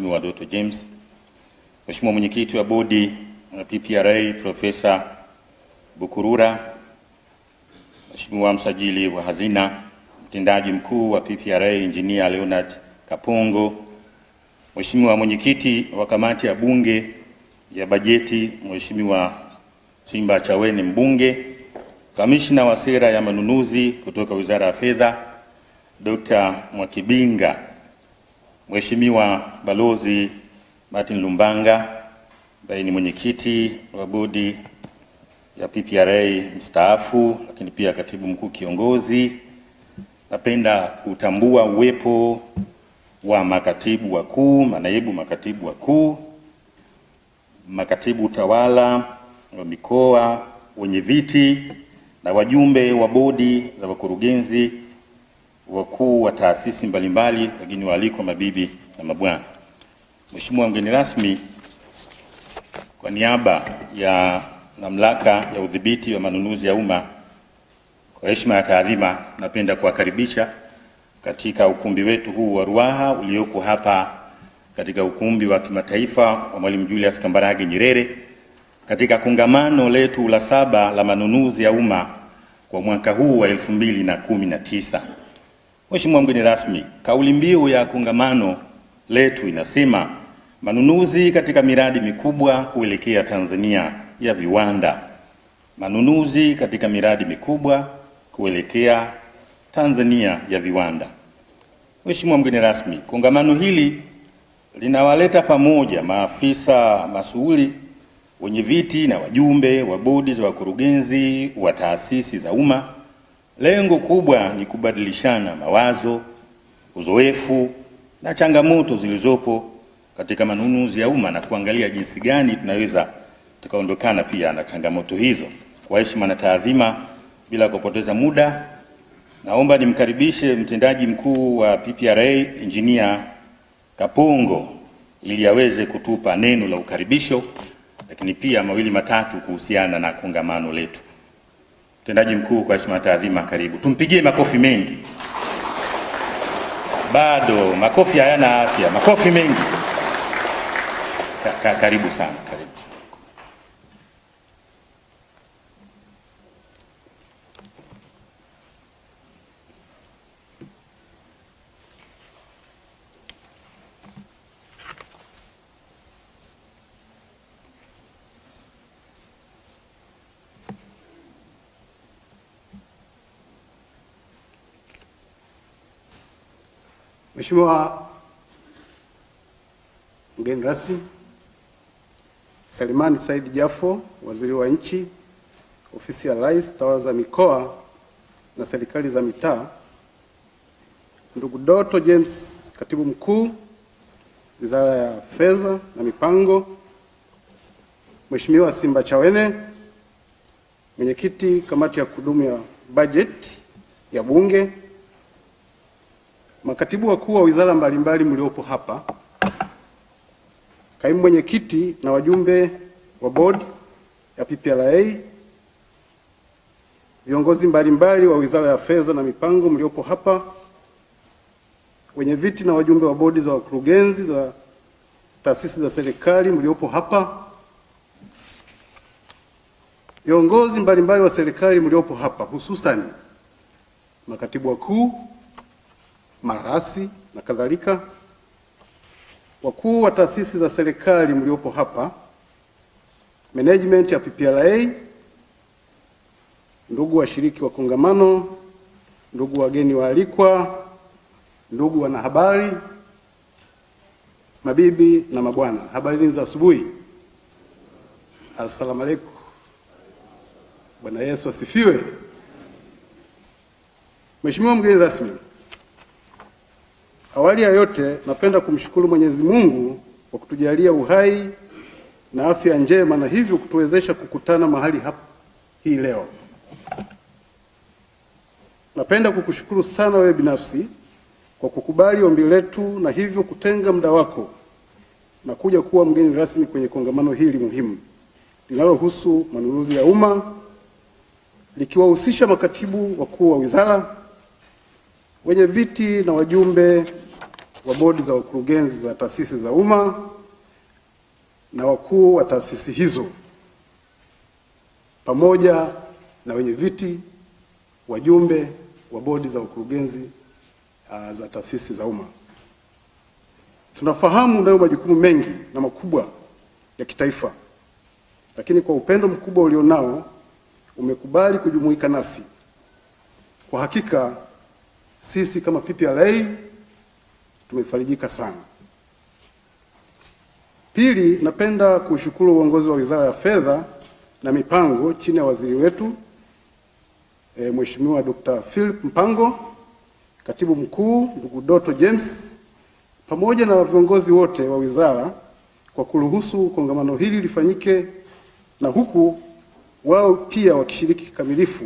Mheshimiwa Doto James, Mheshimiwa mwenyekiti wa bodi ya PPRA Profesa Bukurura, Mheshimiwa msajili wa hazina, mtendaji mkuu wa PPRA Injinia Leonard Kapongo, Mheshimiwa mwenyekiti wa kamati ya bunge ya bajeti Mheshimiwa Simba Chaweni mbunge, kamishna wa sera ya manunuzi kutoka Wizara ya Fedha Dr. Mwakibinga, Mheshimiwa Balozi Martin Lumbanga ambaye ni mwenyekiti wa bodi ya PPRA mstaafu, lakini pia katibu mkuu kiongozi. Napenda kutambua uwepo wa makatibu wakuu, manaibu makatibu wakuu, makatibu tawala wa mikoa, wenye viti na wajumbe wa bodi za wakurugenzi, wakuu wa taasisi mbalimbali, lakini waalikwa, mabibi na mabwana. Mheshimiwa mgeni rasmi, kwa niaba ya mamlaka ya udhibiti wa manunuzi ya umma, kwa heshima ya taadhima, napenda kuwakaribisha katika ukumbi wetu huu wa Ruaha ulioko hapa katika ukumbi wa kimataifa wa Mwalimu Julius Kambarage Nyerere katika kongamano letu la saba la manunuzi ya umma kwa mwaka huu wa elfu mbili na kumi na tisa. Mheshimiwa mgeni rasmi, kauli mbiu ya kongamano letu inasema manunuzi katika miradi mikubwa kuelekea Tanzania ya viwanda. Manunuzi katika miradi mikubwa kuelekea Tanzania ya viwanda. Mheshimiwa mgeni rasmi, kongamano hili linawaleta pamoja maafisa masuuli, wenye viti na wajumbe wa bodi za wakurugenzi wa taasisi za umma. Lengo kubwa ni kubadilishana mawazo, uzoefu na changamoto zilizopo katika manunuzi ya umma na kuangalia jinsi gani tunaweza tukaondokana pia na changamoto hizo. Kwa heshima na taadhima, bila kupoteza muda, naomba nimkaribishe mtendaji mkuu wa PPRA Engineer Kapongo ili aweze kutupa neno la ukaribisho, lakini pia mawili matatu kuhusiana na kongamano letu. Mtendaji mkuu, kwa heshima taadhima, karibu. Tumpigie makofi mengi. Bado makofi hayana afya, makofi mengi. Ka, ka, karibu sana, karibu. Mheshimiwa mgeni rasmi, Selemani Said Jafo, Waziri wa Nchi, Ofisi ya Rais, Tawala za Mikoa na Serikali za Mitaa, ndugu Doto James, Katibu Mkuu, Wizara ya Fedha na Mipango, Mheshimiwa Simba Chawene, Mwenyekiti Kamati ya Kudumu ya Bajeti ya Bunge, makatibu wakuu wa wizara mbalimbali mliopo hapa, kaimu mwenyekiti na wajumbe wa bodi ya PPRA, viongozi mbalimbali wa wizara ya fedha na mipango mliopo hapa, wenye viti na wajumbe wa bodi za wakurugenzi za taasisi za serikali mliopo hapa, viongozi mbalimbali wa serikali mliopo hapa, hususan makatibu wakuu marasi na kadhalika, wakuu wa taasisi za serikali mliopo hapa, management ya PPRA, ndugu washiriki wa kongamano, ndugu wageni waalikwa, ndugu wanahabari, mabibi na mabwana, habarini za asubuhi. Assalamu alaikum. Bwana Yesu asifiwe. Mheshimiwa mgeni rasmi, Awali ya yote napenda kumshukuru Mwenyezi Mungu kwa kutujalia uhai na afya njema na hivyo kutuwezesha kukutana mahali hapa hii leo. Napenda kukushukuru sana wewe binafsi kwa kukubali ombi letu na hivyo kutenga muda wako na kuja kuwa mgeni rasmi kwenye kongamano hili muhimu linalohusu manunuzi ya umma likiwahusisha makatibu wakuu wa wizara, wenye viti na wajumbe wa bodi za wakurugenzi za taasisi za umma na wakuu wa taasisi hizo pamoja na wenye viti, wajumbe wa bodi za wakurugenzi uh, za taasisi za umma. Tunafahamu unayo majukumu mengi na makubwa ya kitaifa, lakini kwa upendo mkubwa ulionao umekubali kujumuika nasi. Kwa hakika sisi kama PPRA tumefarijika sana. Pili, napenda kushukuru uongozi wa Wizara ya Fedha na Mipango chini ya waziri wetu e, Mheshimiwa Dr. Philip Mpango, Katibu Mkuu ndugu Doto James pamoja na viongozi wote wa wizara kwa kuruhusu kongamano hili lifanyike na huku wao pia wakishiriki kikamilifu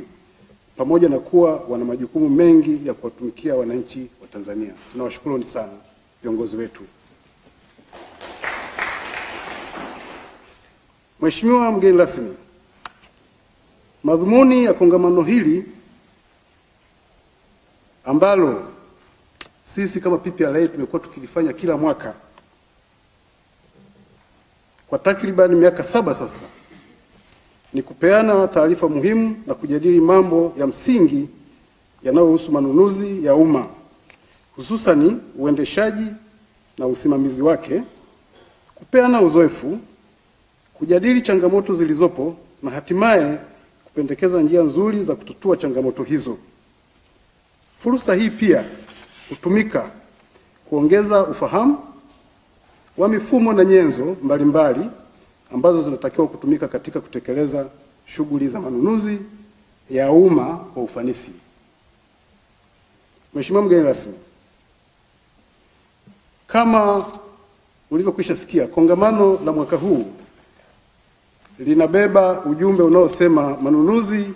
pamoja na kuwa wana majukumu mengi ya kuwatumikia wananchi wa Tanzania. Tunawashukuruni sana viongozi wetu. Mheshimiwa mgeni rasmi, madhumuni ya kongamano hili ambalo sisi kama PPRA tumekuwa tukilifanya kila mwaka kwa takribani miaka saba sasa ni kupeana taarifa muhimu na kujadili mambo ya msingi yanayohusu manunuzi ya umma hususani uendeshaji na usimamizi wake, kupeana uzoefu, kujadili changamoto zilizopo na hatimaye kupendekeza njia nzuri za kutatua changamoto hizo. Fursa hii pia hutumika kuongeza ufahamu wa mifumo na nyenzo mbalimbali mbali, ambazo zinatakiwa kutumika katika kutekeleza shughuli za manunuzi ya umma kwa ufanisi. Mheshimiwa mgeni rasmi, kama ulivyokwisha sikia, kongamano la mwaka huu linabeba ujumbe unaosema manunuzi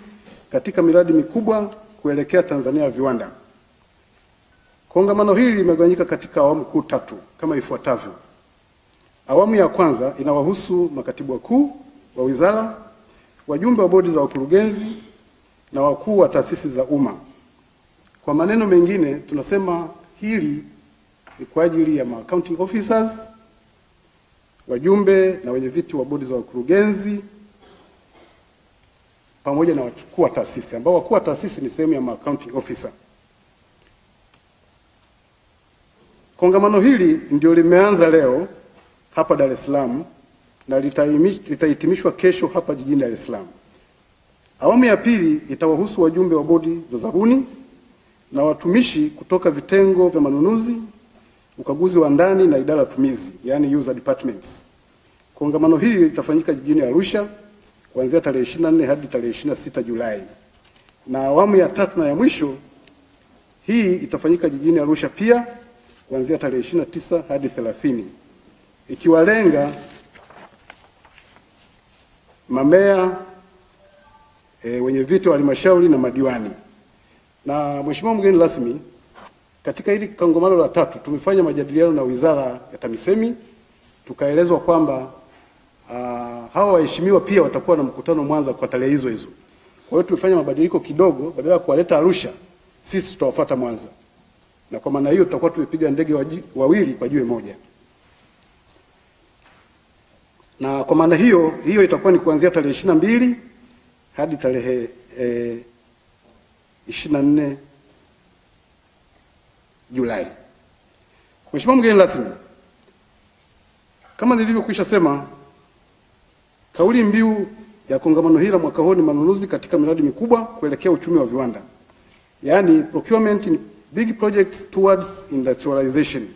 katika miradi mikubwa kuelekea Tanzania ya viwanda. Kongamano hili limegawanyika katika awamu kuu tatu kama ifuatavyo. Awamu ya kwanza inawahusu makatibu wakuu wa wizara, wajumbe wa bodi za wakurugenzi na wakuu wa taasisi za umma. Kwa maneno mengine, tunasema hili ni kwa ajili ya accounting officers, wajumbe na wenye viti wa bodi za wakurugenzi pamoja na wakuu wa taasisi, ambao wakuu wa taasisi ni sehemu ya accounting officer. Kongamano hili ndio limeanza leo hapa Dar es Salaam na litahitimishwa kesho hapa jijini Dar es Salaam. Awamu ya pili itawahusu wajumbe wa bodi za zabuni na watumishi kutoka vitengo vya manunuzi, ukaguzi wa ndani na idara tumizi, yani user departments. Kongamano hili litafanyika jijini Arusha kuanzia tarehe 24 hadi tarehe 26 Julai, na awamu ya tatu na ya mwisho hii itafanyika jijini Arusha pia kuanzia tarehe 29 hadi 30 ikiwalenga mamea e, wenye viti wa halmashauri na madiwani. Na Mheshimiwa mgeni rasmi, katika hili kongamano la tatu tumefanya majadiliano na Wizara ya TAMISEMI tukaelezwa kwamba uh, hawa waheshimiwa pia watakuwa na mkutano Mwanza kwa tarehe hizo hizo. Kwa hiyo tumefanya mabadiliko kidogo, badala ya kuwaleta Arusha, sisi tutawafuata Mwanza, na kwa maana hiyo tutakuwa tumepiga ndege wawili kwa jiwe moja na kwa maana hiyo hiyo itakuwa ni kuanzia tarehe ishirini na mbili hadi tarehe ishirini na nne Julai. Mheshimiwa mgeni rasmi, kama nilivyokwisha sema, kauli mbiu ya kongamano hili la mwaka huu ni manunuzi katika miradi mikubwa kuelekea uchumi wa viwanda, yaani procurement in big projects towards industrialization.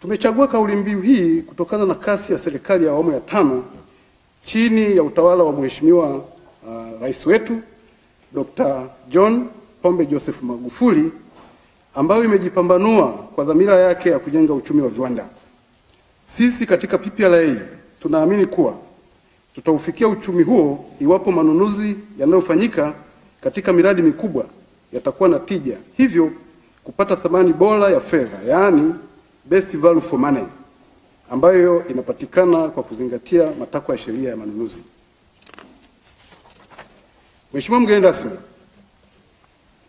Tumechagua kauli mbiu hii kutokana na kasi ya serikali ya awamu ya tano chini ya utawala wa Mheshimiwa uh, rais wetu Dr. John Pombe Joseph Magufuli ambayo imejipambanua kwa dhamira yake ya kujenga uchumi wa viwanda. Sisi katika PPRA tunaamini kuwa tutaufikia uchumi huo iwapo manunuzi yanayofanyika katika miradi mikubwa yatakuwa na tija, hivyo kupata thamani bora ya fedha, yaani best value for money ambayo inapatikana kwa kuzingatia matakwa ya sheria ya manunuzi. Mheshimiwa mgeni rasmi,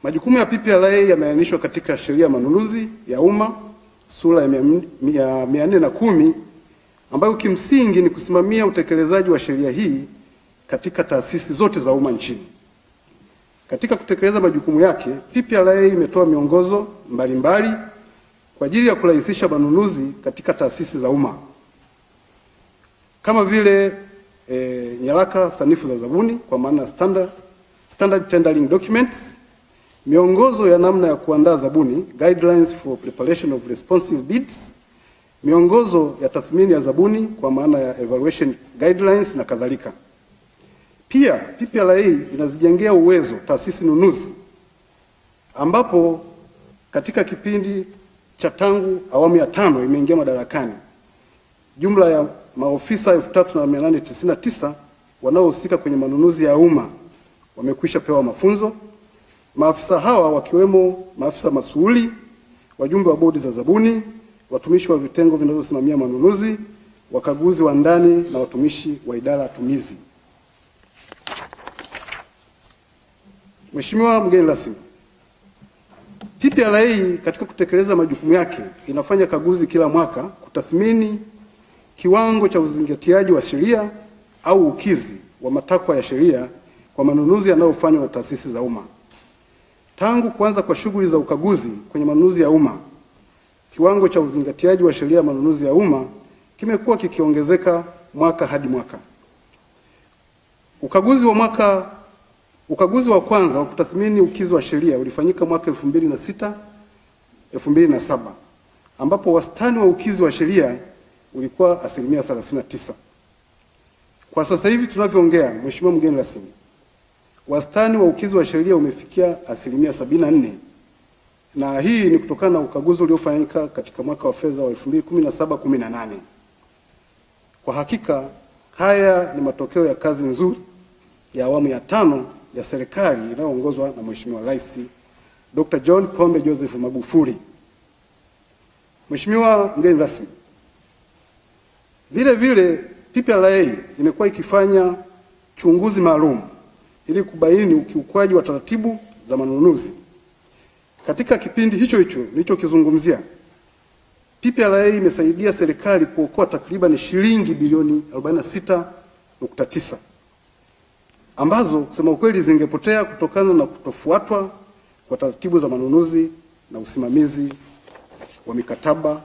majukumu ya PPRA yameainishwa katika sheria ya manunuzi ya umma sura ya mia- mia mia nne na kumi ambayo kimsingi ni kusimamia utekelezaji wa sheria hii katika taasisi zote za umma nchini. Katika kutekeleza majukumu yake, PPRA imetoa miongozo mbalimbali mbali kwa ajili ya kurahisisha manunuzi katika taasisi za umma kama vile e, nyaraka sanifu za zabuni kwa maana standard, standard tendering documents, miongozo ya namna ya kuandaa zabuni guidelines for preparation of responsive bids, miongozo ya tathmini ya zabuni kwa maana ya evaluation guidelines na kadhalika. Pia PPRA inazijengea uwezo taasisi nunuzi ambapo katika kipindi cha tangu awamu ya tano imeingia madarakani jumla ya maofisa 3899 wanaohusika kwenye manunuzi ya umma wamekwisha pewa mafunzo. Maafisa hawa wakiwemo maafisa masuuli, wajumbe wa bodi za zabuni, watumishi wa vitengo vinavyosimamia manunuzi, wakaguzi wa ndani na watumishi wa idara tumizi. Mheshimiwa mgeni rasmi, PPRA katika kutekeleza majukumu yake inafanya kaguzi kila mwaka kutathmini kiwango cha uzingatiaji wa sheria au ukizi wa matakwa ya sheria kwa manunuzi yanayofanywa na taasisi za umma. Tangu kuanza kwa shughuli za ukaguzi kwenye manunuzi ya umma, kiwango cha uzingatiaji wa sheria ya manunuzi ya umma kimekuwa kikiongezeka mwaka hadi mwaka. Ukaguzi wa mwaka ukaguzi wa kwanza wa kutathmini ukizi wa sheria ulifanyika mwaka 2006 2007 ambapo wastani wa ukizi wa sheria ulikuwa asilimia 39. Kwa sasa hivi tunavyoongea, Mheshimiwa mgeni rasmi, wastani wa ukizi wa sheria umefikia asilimia 74, na hii ni kutokana na ukaguzi uliofanyika katika mwaka wa fedha wa 2017-18. Kwa hakika haya ni matokeo ya kazi nzuri ya awamu ya tano ya serikali inayoongozwa na Mheshimiwa Rais Dr. John Pombe Joseph Magufuli. Mheshimiwa mgeni rasmi, vile vile PPRA imekuwa ikifanya chunguzi maalum ili kubaini ukiukwaji wa taratibu za manunuzi. Katika kipindi hicho hicho nilichokizungumzia, PPRA imesaidia serikali kuokoa takriban shilingi bilioni 46.9 ambazo kusema ukweli zingepotea kutokana na kutofuatwa kwa taratibu za manunuzi na usimamizi wa mikataba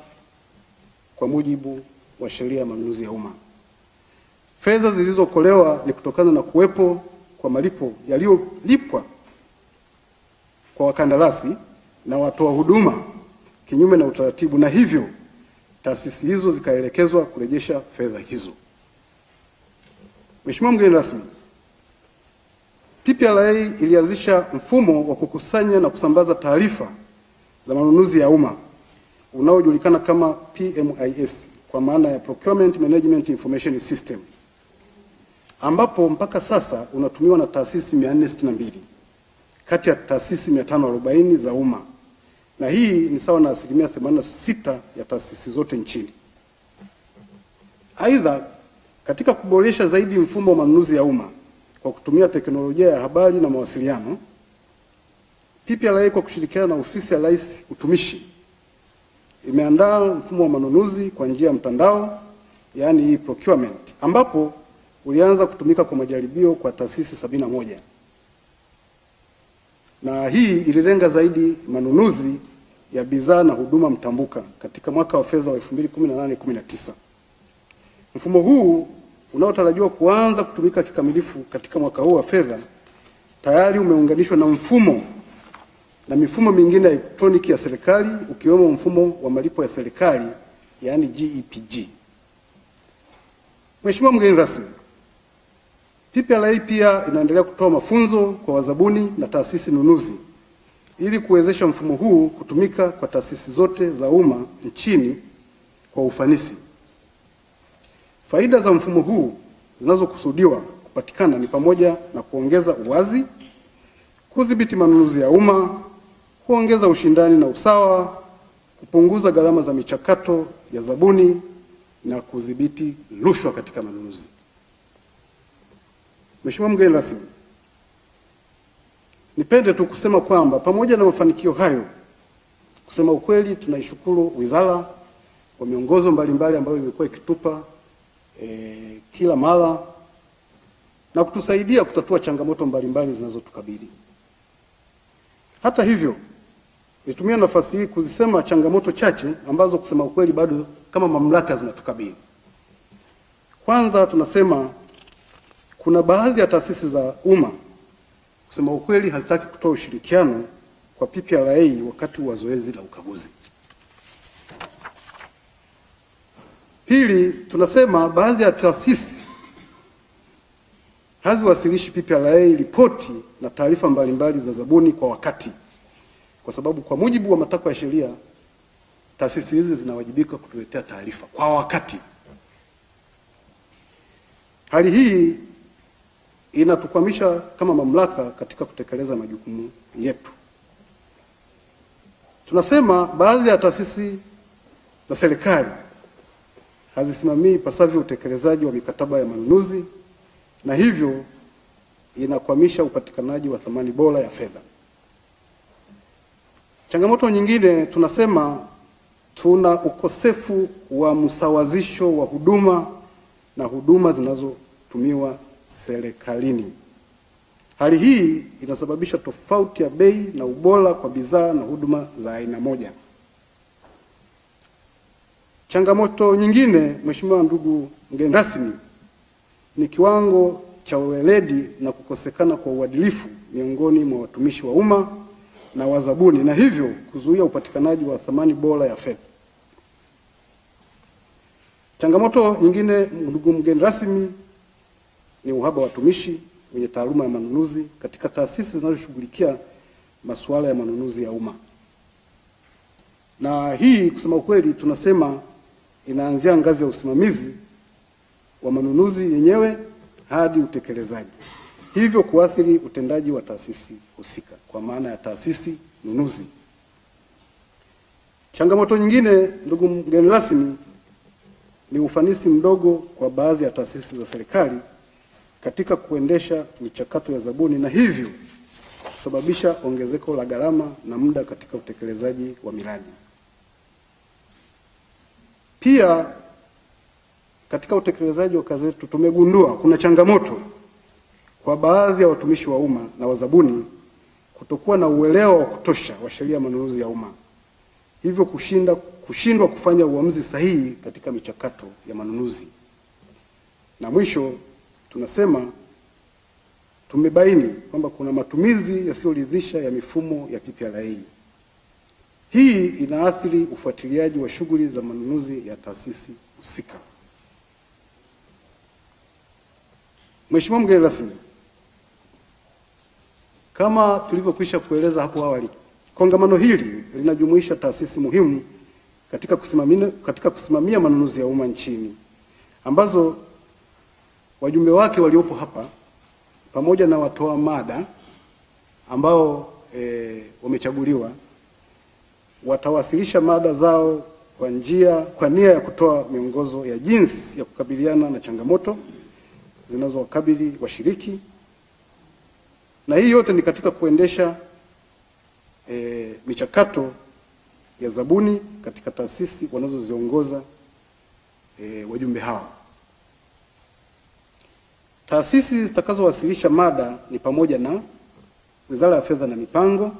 kwa mujibu wa sheria ya manunuzi ya umma. Fedha zilizokolewa ni kutokana na kuwepo kwa malipo yaliyolipwa kwa wakandarasi na watoa huduma kinyume na utaratibu, na hivyo taasisi hizo zikaelekezwa kurejesha fedha hizo. Mheshimiwa mgeni rasmi, PPRA ilianzisha mfumo wa kukusanya na kusambaza taarifa za manunuzi ya umma unaojulikana kama PMIS kwa maana ya Procurement Management Information System ambapo mpaka sasa unatumiwa na taasisi 462 kati ya taasisi 540 za umma na hii ni sawa na asilimia 86 ya taasisi zote nchini. Aidha, katika kuboresha zaidi mfumo wa manunuzi ya umma kwa kutumia teknolojia ya habari na mawasiliano, PPRA kwa kushirikiana na ofisi ya Rais Utumishi imeandaa mfumo wa manunuzi kwa njia ya mtandao, yaani e-procurement, ambapo ulianza kutumika kwa majaribio kwa taasisi sabini na moja na hii ililenga zaidi manunuzi ya bidhaa na huduma mtambuka katika mwaka wa fedha wa 2018-19. Mfumo huu unaotarajiwa kuanza kutumika kikamilifu katika mwaka huu wa fedha tayari umeunganishwa na mfumo na mifumo mingine ya elektroniki ya serikali ukiwemo mfumo wa malipo ya serikali yaani GEPG. Mheshimiwa mgeni rasmi, PPRA pia inaendelea kutoa mafunzo kwa wazabuni na taasisi nunuzi ili kuwezesha mfumo huu kutumika kwa taasisi zote za umma nchini kwa ufanisi. Faida za mfumo huu zinazokusudiwa kupatikana ni pamoja na kuongeza uwazi, kudhibiti manunuzi ya umma, kuongeza ushindani na usawa, kupunguza gharama za michakato ya zabuni na kudhibiti rushwa katika manunuzi. Mheshimiwa mgeni rasmi, nipende tu kusema kwamba pamoja na mafanikio hayo, Kusema ukweli, tunaishukuru wizara kwa miongozo mbalimbali ambayo imekuwa ikitupa e, kila mara na kutusaidia kutatua changamoto mbalimbali zinazotukabili. Hata hivyo, nitumia nafasi hii kuzisema changamoto chache ambazo kusema ukweli bado kama mamlaka zinatukabili. Kwanza tunasema kuna baadhi ya taasisi za umma kusema ukweli hazitaki kutoa ushirikiano kwa PPRA wakati wa zoezi la ukaguzi. Pili, tunasema baadhi ya taasisi haziwasilishi PPRA ripoti na taarifa mbalimbali za zabuni kwa wakati, kwa sababu kwa mujibu wa matakwa ya sheria taasisi hizi zinawajibika kutuletea taarifa kwa wakati. Hali hii inatukwamisha kama mamlaka katika kutekeleza majukumu yetu. Tunasema baadhi ya taasisi za serikali hazisimamii ipasavyo utekelezaji wa mikataba ya manunuzi na hivyo inakwamisha upatikanaji wa thamani bora ya fedha. Changamoto nyingine tunasema tuna ukosefu wa msawazisho wa huduma na huduma zinazotumiwa serikalini. Hali hii inasababisha tofauti ya bei na ubora kwa bidhaa na huduma za aina moja. Changamoto nyingine, Mheshimiwa ndugu mgeni rasmi, ni kiwango cha weledi na kukosekana kwa uadilifu miongoni mwa watumishi wa umma na wazabuni na hivyo kuzuia upatikanaji wa thamani bora ya fedha. Changamoto nyingine, ndugu mgeni rasmi, ni uhaba wa watumishi wenye taaluma ya manunuzi katika taasisi zinazoshughulikia masuala ya manunuzi ya umma. Na hii kusema ukweli, tunasema inaanzia ngazi ya usimamizi wa manunuzi yenyewe hadi utekelezaji, hivyo kuathiri utendaji wa taasisi husika kwa maana ya taasisi nunuzi. Changamoto nyingine, ndugu mgeni rasmi, ni ufanisi mdogo kwa baadhi ya taasisi za serikali katika kuendesha michakato ya zabuni na hivyo kusababisha ongezeko la gharama na muda katika utekelezaji wa miradi. Pia katika utekelezaji wa kazi zetu tumegundua kuna changamoto kwa baadhi ya watumishi wa umma na wazabuni kutokuwa na uelewa wa kutosha wa sheria ya manunuzi ya umma, hivyo kushinda kushindwa kufanya uamuzi sahihi katika michakato ya manunuzi. Na mwisho tunasema tumebaini kwamba kuna matumizi yasiyoridhisha ya mifumo ya PPRA. Hii inaathiri ufuatiliaji wa shughuli za manunuzi ya taasisi husika. Mheshimiwa mgeni rasmi, kama tulivyokwisha kueleza hapo awali, kongamano hili linajumuisha taasisi muhimu katika kusimamia, katika kusimamia manunuzi ya umma nchini ambazo wajumbe wake waliopo hapa pamoja na watoa mada ambao e, wamechaguliwa watawasilisha mada zao kwa njia kwa nia ya kutoa miongozo ya jinsi ya kukabiliana na changamoto zinazowakabili washiriki, na hii yote ni katika kuendesha e, michakato ya zabuni katika taasisi wanazoziongoza e, wajumbe hawa. Taasisi zitakazowasilisha mada ni pamoja na Wizara ya Fedha na Mipango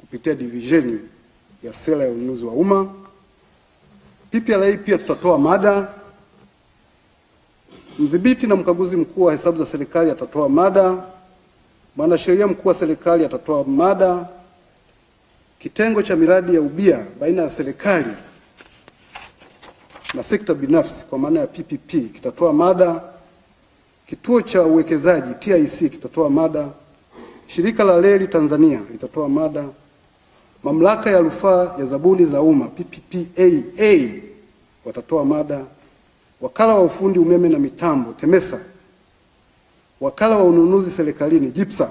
kupitia divisheni ya sera ya ununuzi wa umma. PPRA pia tutatoa mada. Mdhibiti na mkaguzi mkuu wa hesabu za serikali atatoa mada. Mwanasheria mkuu wa serikali atatoa mada. Kitengo cha miradi ya ubia baina ya serikali na sekta binafsi kwa maana ya PPP kitatoa mada. Kituo cha uwekezaji TIC kitatoa mada. Shirika la Reli Tanzania litatoa mada. Mamlaka ya rufaa ya zabuni za umma PPPAA watatoa mada. Wakala wa ufundi umeme na mitambo TEMESA, wakala wa ununuzi serikalini JIPSA,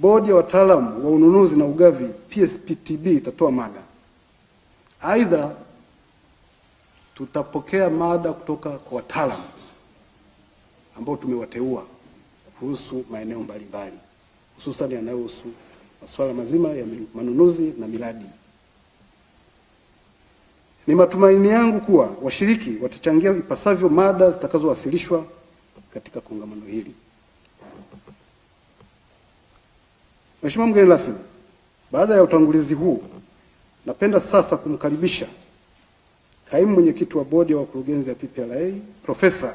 bodi ya wataalamu wa ununuzi na ugavi PSPTB itatoa mada. Aidha, tutapokea mada kutoka kwa wataalamu ambao tumewateua kuhusu maeneo mbalimbali hususan yanayohusu masuala mazima ya manunuzi na miradi Ni matumaini yangu kuwa washiriki watachangia ipasavyo mada zitakazowasilishwa katika kongamano hili. Mheshimiwa mgeni rasmi, baada ya utangulizi huu, napenda sasa kumkaribisha kaimu mwenyekiti wa bodi ya wakurugenzi ya PPRA Profesa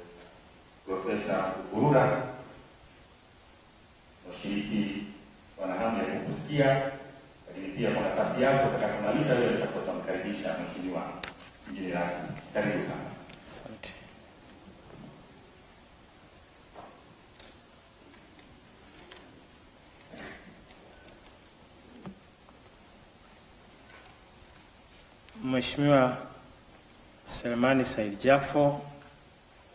Profesa Gurura. washiriki wana hamu ya kukusikia, lakini pia kwa nafasi yako utakapomaliza wewe sasa utamkaribisha mheshimiwa. Karibu sana. Asante. Mheshimiwa Selemani Said Jafo,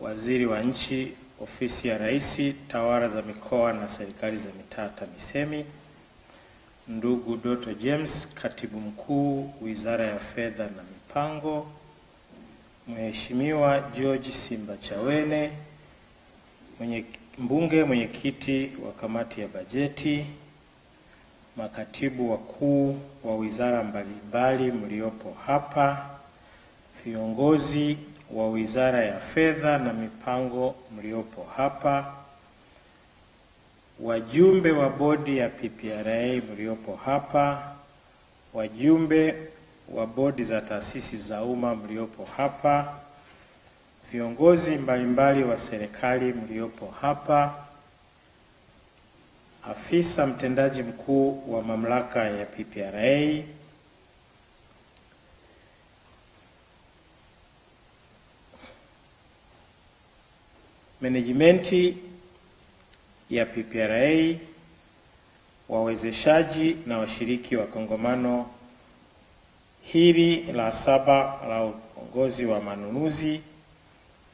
Waziri wa Nchi, Ofisi ya Rais, Tawala za Mikoa na Serikali za Mitaa TAMISEMI, ndugu Doto James, Katibu Mkuu, Wizara ya Fedha na Mipango, Mheshimiwa George Simbachawene, mwenye mbunge mwenyekiti wa kamati ya bajeti, makatibu wakuu wa wizara mbalimbali mliopo hapa, viongozi wa Wizara ya Fedha na Mipango mliopo hapa, wajumbe wa bodi ya PPRA mliopo hapa, wajumbe wa bodi za taasisi za umma mliopo hapa, viongozi mbalimbali wa serikali mliopo hapa, afisa mtendaji mkuu wa mamlaka ya PPRA, menejimenti ya PPRA, wawezeshaji na washiriki wa kongamano hili la saba la uongozi wa manunuzi,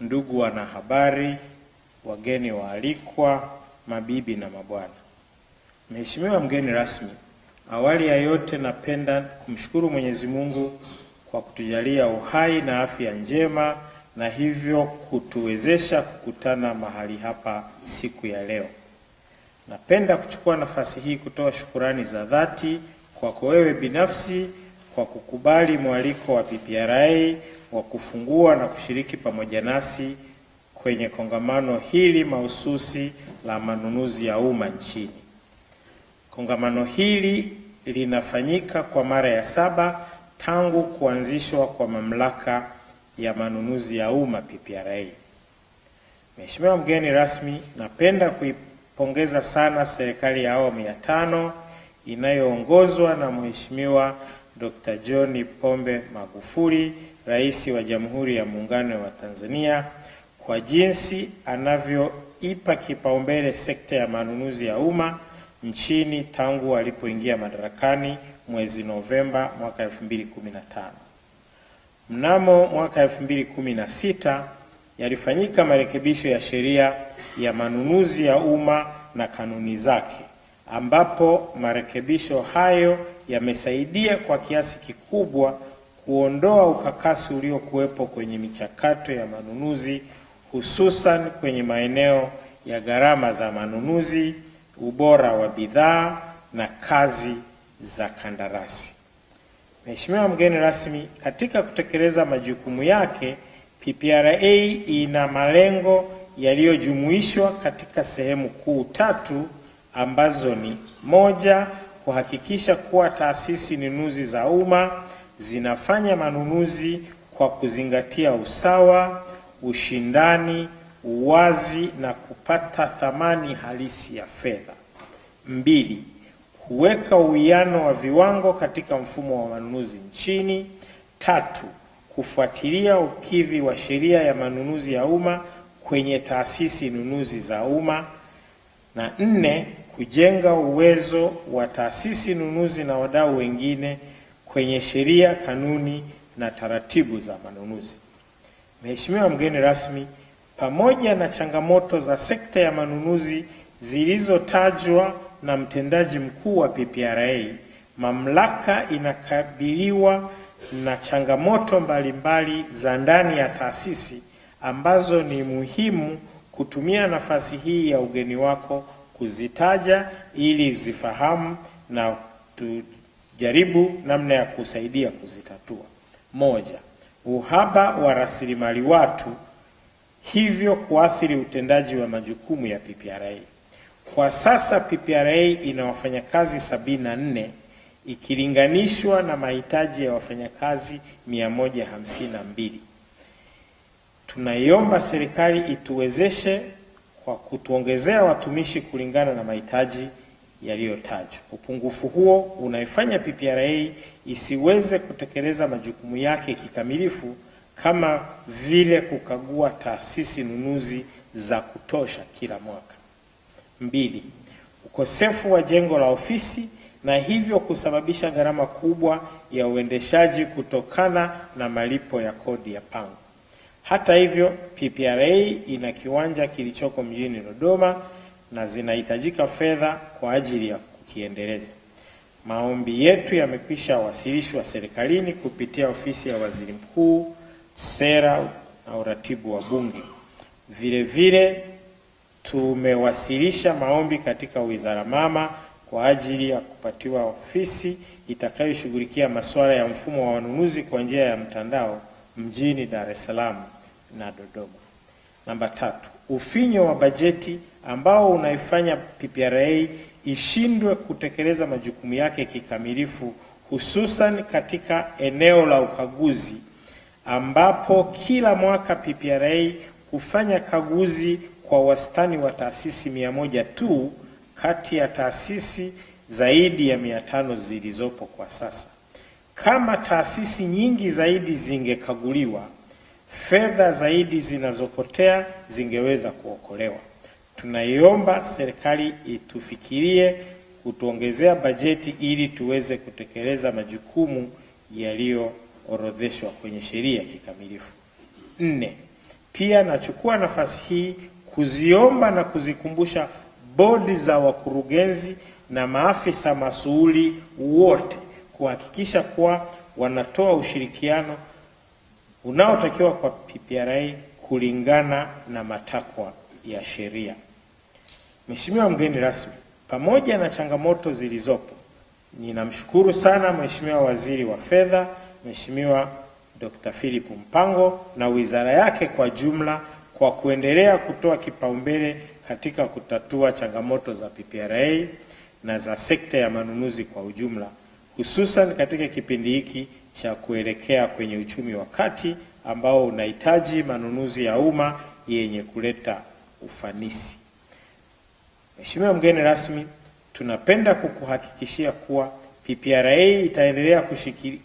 ndugu wanahabari, wageni waalikwa, mabibi na mabwana. Mheshimiwa mgeni rasmi, awali ya yote napenda kumshukuru Mwenyezi Mungu kwa kutujalia uhai na afya njema na hivyo kutuwezesha kukutana mahali hapa siku ya leo. Napenda kuchukua nafasi hii kutoa shukurani za dhati kwako wewe binafsi kwa kukubali mwaliko wa PPRA wa kufungua na kushiriki pamoja nasi kwenye kongamano hili mahususi la manunuzi ya umma nchini. Kongamano hili linafanyika kwa mara ya saba tangu kuanzishwa kwa mamlaka ya manunuzi ya umma PPRA. Mheshimiwa mgeni rasmi, napenda kuipongeza sana serikali ya awamu ya tano inayoongozwa na Mheshimiwa Dr. John Pombe Magufuli, Rais wa Jamhuri ya Muungano wa Tanzania kwa jinsi anavyoipa kipaumbele sekta ya manunuzi ya umma nchini tangu alipoingia madarakani mwezi Novemba mwaka 2015. Mnamo mwaka 2016 yalifanyika marekebisho ya sheria ya manunuzi ya umma na kanuni zake ambapo marekebisho hayo yamesaidia kwa kiasi kikubwa kuondoa ukakasi uliokuwepo kwenye michakato ya manunuzi hususan kwenye maeneo ya gharama za manunuzi, ubora wa bidhaa na kazi za kandarasi. Mheshimiwa mgeni rasmi, katika kutekeleza majukumu yake, PPRA ina malengo yaliyojumuishwa katika sehemu kuu tatu ambazo ni moja, kuhakikisha kuwa taasisi nunuzi za umma zinafanya manunuzi kwa kuzingatia usawa, ushindani, uwazi na kupata thamani halisi ya fedha. Mbili, kuweka uwiano wa viwango katika mfumo wa manunuzi nchini. Tatu, kufuatilia ukivi wa sheria ya manunuzi ya umma kwenye taasisi nunuzi za umma. Na nne, kujenga uwezo wa taasisi nunuzi na wadau wengine kwenye sheria, kanuni na taratibu za manunuzi. Mheshimiwa mgeni rasmi, pamoja na changamoto za sekta ya manunuzi zilizotajwa na mtendaji mkuu wa PPRA, mamlaka inakabiliwa na changamoto mbalimbali za ndani ya taasisi ambazo ni muhimu kutumia nafasi hii ya ugeni wako kuzitaja ili zifahamu na tujaribu namna ya kusaidia kuzitatua. Moja, uhaba wa rasilimali watu, hivyo kuathiri utendaji wa majukumu ya PPRA. Kwa sasa PPRA ina wafanyakazi sabini na nne ikilinganishwa na mahitaji ya wafanyakazi 152. Tunaiomba serikali ituwezeshe kwa kutuongezea watumishi kulingana na mahitaji yaliyotajwa. Upungufu huo unaifanya PPRA isiweze kutekeleza majukumu yake kikamilifu kama vile kukagua taasisi nunuzi za kutosha kila mwaka. Mbili, ukosefu wa jengo la ofisi na hivyo kusababisha gharama kubwa ya uendeshaji kutokana na malipo ya kodi ya pango. Hata hivyo, PPRA ina kiwanja kilichoko mjini Dodoma na zinahitajika fedha kwa ajili ya kukiendeleza. Maombi yetu yamekwisha wasilishwa serikalini kupitia ofisi ya Waziri Mkuu, sera na uratibu wa Bunge. Vilevile vile tumewasilisha maombi katika wizara mama kwa ajili ya kupatiwa ofisi itakayoshughulikia masuala ya mfumo wa wanunuzi kwa njia ya mtandao mjini Dar es Salaam na Dodoma. Namba tatu, ufinyo wa bajeti ambao unaifanya PPRA ishindwe kutekeleza majukumu yake kikamilifu, hususan katika eneo la ukaguzi ambapo kila mwaka PPRA kufanya kaguzi kwa wastani wa taasisi mia moja tu kati ya taasisi zaidi ya mia tano zilizopo kwa sasa. Kama taasisi nyingi zaidi zingekaguliwa, fedha zaidi zinazopotea zingeweza kuokolewa. Tunaiomba serikali itufikirie kutuongezea bajeti ili tuweze kutekeleza majukumu yaliyoorodheshwa kwenye sheria kikamilifu. Nne, pia nachukua nafasi hii kuziomba na kuzikumbusha bodi za wakurugenzi na maafisa masuuli wote kuhakikisha kuwa wanatoa ushirikiano unaotakiwa kwa PPRA kulingana na matakwa ya sheria. Mheshimiwa mgeni rasmi, pamoja na changamoto zilizopo, ninamshukuru sana Mheshimiwa Waziri wa Fedha, Mheshimiwa Dr. Philip Mpango na wizara yake kwa jumla kwa kuendelea kutoa kipaumbele katika kutatua changamoto za PPRA na za sekta ya manunuzi kwa ujumla, hususan katika kipindi hiki cha kuelekea kwenye uchumi wa kati ambao unahitaji manunuzi ya umma yenye kuleta ufanisi. Mheshimiwa mgeni rasmi, tunapenda kukuhakikishia kuwa PPRA itaendelea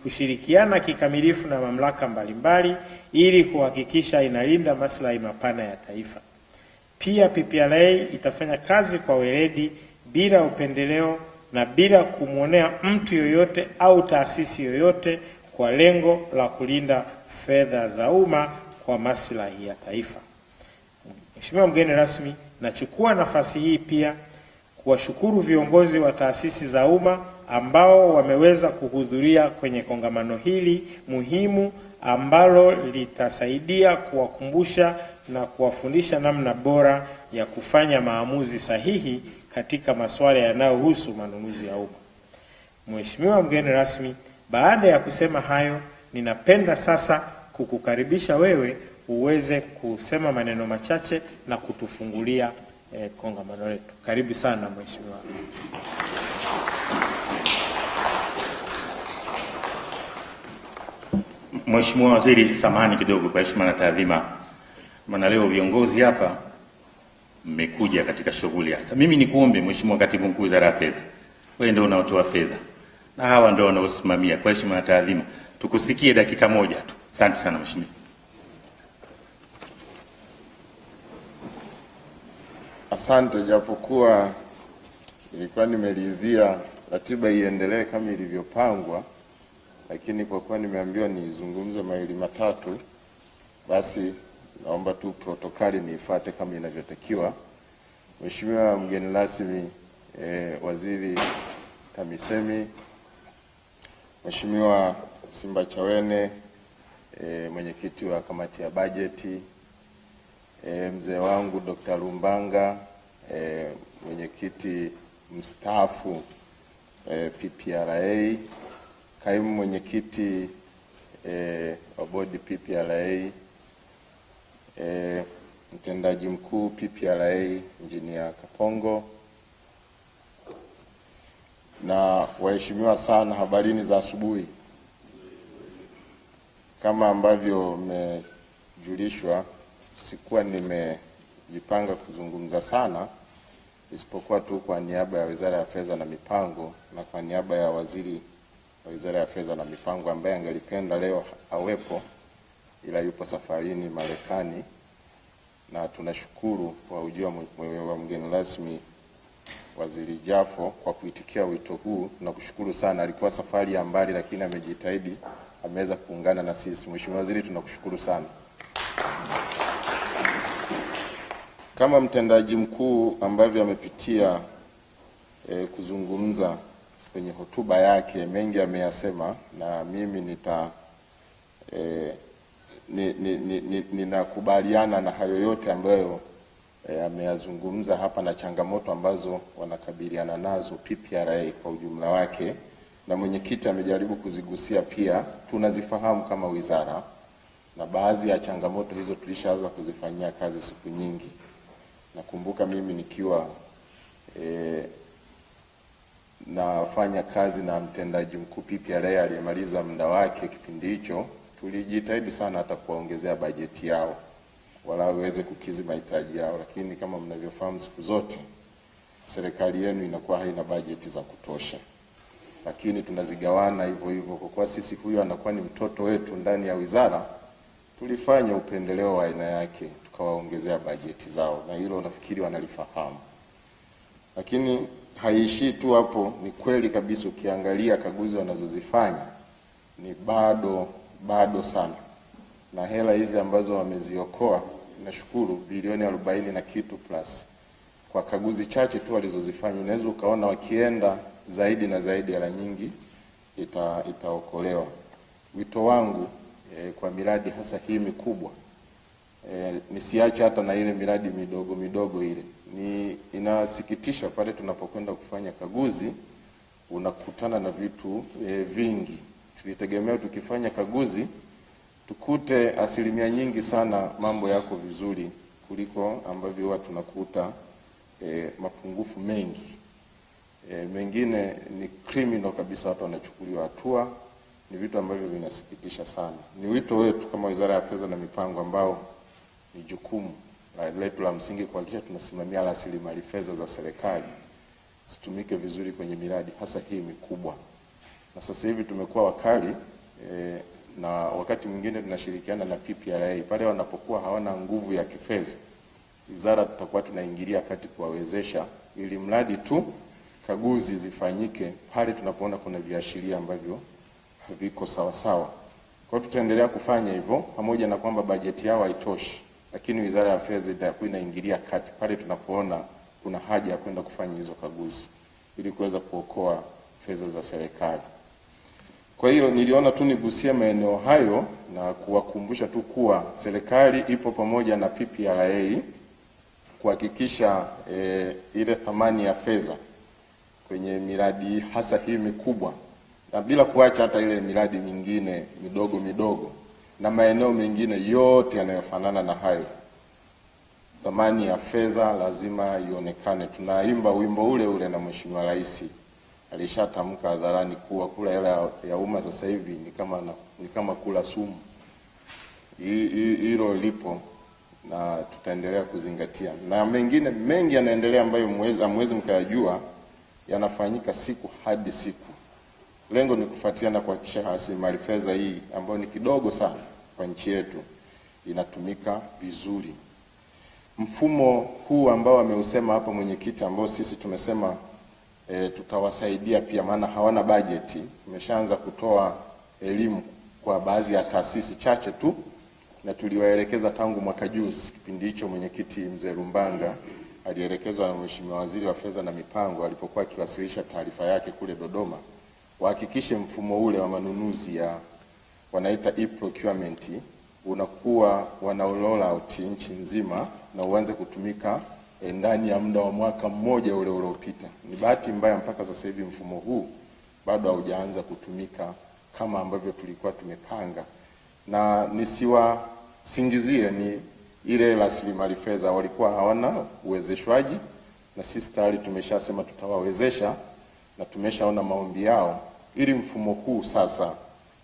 kushirikiana kikamilifu na mamlaka mbalimbali ili kuhakikisha inalinda maslahi mapana ya taifa. Pia PPRA itafanya kazi kwa weledi bila upendeleo na bila kumwonea mtu yoyote au taasisi yoyote kwa lengo la kulinda fedha za umma kwa maslahi ya taifa. Mheshimiwa mgeni rasmi, nachukua nafasi hii pia kuwashukuru viongozi wa taasisi za umma ambao wameweza kuhudhuria kwenye kongamano hili muhimu ambalo litasaidia kuwakumbusha na kuwafundisha namna bora ya kufanya maamuzi sahihi katika masuala yanayohusu manunuzi ya umma. Mheshimiwa mgeni rasmi, baada ya kusema hayo, ninapenda sasa kukukaribisha wewe uweze kusema maneno machache na kutufungulia eh, kongamano letu. Karibu sana Mheshimiwa. Mheshimiwa Waziri, samahani kidogo kwa heshima na taadhima, maana leo viongozi hapa mmekuja katika shughuli hasa. Mimi nikuombe Mheshimiwa Katibu Mkuu Wizara ya Fedha, wewe ndio unaotoa fedha na hawa ndio wanaosimamia, kwa heshima na taadhima, tukusikie dakika moja tu. Asante sana Mheshimiwa. Asante, japokuwa nilikuwa nimeridhia ratiba iendelee kama ilivyopangwa, lakini kwa kuwa nimeambiwa nizungumze maili matatu, basi naomba tu protokali niifate kama inavyotakiwa. Mheshimiwa mgeni rasmi eh, Waziri TAMISEMI, Mheshimiwa Simba Chawene eh, mwenyekiti wa kamati ya bajeti eh, mzee wangu Dr. Lumbanga eh, mwenyekiti mstaafu eh, PPRA, kaimu mwenyekiti e, wa bodi PPRA, e, mtendaji mkuu PPRA Injinia Kapongo na waheshimiwa sana, habarini za asubuhi. Kama ambavyo mmejulishwa, sikuwa nimejipanga kuzungumza sana, isipokuwa tu kwa niaba ya Wizara ya Fedha na Mipango na kwa niaba ya Waziri wa Wizara ya Fedha na Mipango ambaye angelipenda leo awepo, ila yupo safarini Marekani, na tunashukuru kwa ujio wa mgeni rasmi Waziri Jafo kwa kuitikia wito huu. Tunakushukuru sana, alikuwa safari ya mbali, lakini amejitahidi, ameweza kuungana na sisi. Mheshimiwa Waziri, tunakushukuru sana. Kama mtendaji mkuu ambavyo amepitia eh, kuzungumza kwenye hotuba yake, mengi ameyasema, na mimi nita eh, ni- ni- ni- ni- ninakubaliana na hayo yote ambayo eh, ameyazungumza hapa na changamoto ambazo wanakabiliana nazo PPRA kwa ujumla wake, na mwenyekiti amejaribu kuzigusia pia, tunazifahamu kama wizara, na baadhi ya changamoto hizo tulishaanza kuzifanyia kazi siku nyingi. Nakumbuka mimi nikiwa eh, nafanya kazi na mtendaji mkuu PPRA aliyemaliza muda wake kipindi hicho, tulijitahidi sana hata kuwaongezea bajeti yao wala waweze kukizi mahitaji yao, lakini kama mnavyofahamu, siku zote serikali yenu inakuwa haina bajeti za kutosha, lakini tunazigawana hivyo hivyo. Kwa kuwa sisi huyu anakuwa ni mtoto wetu ndani ya wizara, tulifanya upendeleo wa aina yake, tukawaongezea bajeti zao, na hilo nafikiri wanalifahamu. Lakini haiishii tu hapo. Ni kweli kabisa, ukiangalia kaguzi wanazozifanya ni bado bado sana, na hela hizi ambazo wameziokoa, nashukuru bilioni arobaini na kitu plus kwa kaguzi chache tu walizozifanya, unaweza ukaona wakienda zaidi na zaidi, hela nyingi ita, itaokolewa. Wito wangu eh, kwa miradi hasa hii mikubwa eh, nisiache hata na ile miradi midogo midogo ile. Ni inasikitisha pale tunapokwenda kufanya kaguzi unakutana na vitu e, vingi. Tulitegemea tukifanya kaguzi tukute asilimia nyingi sana mambo yako vizuri kuliko ambavyo huwa tunakuta e, mapungufu mengi e, mengine ni criminal kabisa, watu wanachukuliwa hatua. Ni vitu ambavyo vinasikitisha sana. Ni wito wetu kama Wizara ya Fedha na Mipango ambao ni jukumu letu la msingi kuhakikisha tunasimamia rasilimali fedha za serikali zitumike vizuri kwenye miradi hasa hii mikubwa. Na sasa hivi tumekuwa wakali e, na wakati mwingine tunashirikiana na PPRA pale wanapokuwa hawana nguvu ya kifedha, wizara tutakuwa tunaingilia kati kuwawezesha, ili mradi tu kaguzi zifanyike pale tunapoona kuna viashiria ambavyo haviko sawa sawa. Kwa hiyo tutaendelea kufanya hivyo, pamoja na kwamba bajeti yao haitoshi, lakini wizara ya fedha itakuwa inaingilia kati pale tunapoona kuna haja ya kwenda kufanya hizo kaguzi ili kuweza kuokoa fedha za serikali. Kwa hiyo niliona tu nigusie maeneo hayo na kuwakumbusha tu kuwa serikali ipo pamoja na PPRA kuhakikisha e, ile thamani ya fedha kwenye miradi hasa hii mikubwa na bila kuacha hata ile miradi mingine midogo midogo na maeneo mengine yote yanayofanana na hayo, thamani ya fedha lazima ionekane. Tunaimba wimbo ule ule na Mheshimiwa Rais alishatamka hadharani kuwa kula hela ya- umma sasa hivi ni kama ni kama kula sumu. Hi- hi- Hilo lipo na tutaendelea kuzingatia, na mengine mengi yanaendelea ambayo mwezi hamwezi mkayajua, yanafanyika siku hadi siku. Lengo ni kufuatia na kuhakikisha rasilimali fedha hii ambayo ni kidogo sana kwa nchi yetu inatumika vizuri. Mfumo huu ambao ameusema hapa mwenyekiti, ambao sisi tumesema e, tutawasaidia pia, maana hawana bajeti. Tumeshaanza kutoa elimu kwa baadhi ya taasisi chache tu, na tuliwaelekeza tangu mwaka juzi. Kipindi hicho mwenyekiti mzee Lumbanga alielekezwa na Mheshimiwa Waziri wa Fedha na Mipango alipokuwa akiwasilisha taarifa yake kule Dodoma, wahakikishe mfumo ule wa manunuzi ya wanaita e-procurement unakuwa wana roll out nchi nzima na uanze kutumika e, ndani ya muda wa mwaka mmoja ule uliopita. Ni bahati mbaya mpaka sasa hivi mfumo huu bado haujaanza kutumika kama ambavyo tulikuwa tumepanga, na nisiwasingizie, ni ile rasilimali fedha walikuwa hawana uwezeshwaji, na sisi tayari tumeshasema tutawawezesha na tumeshaona maombi yao, ili mfumo huu sasa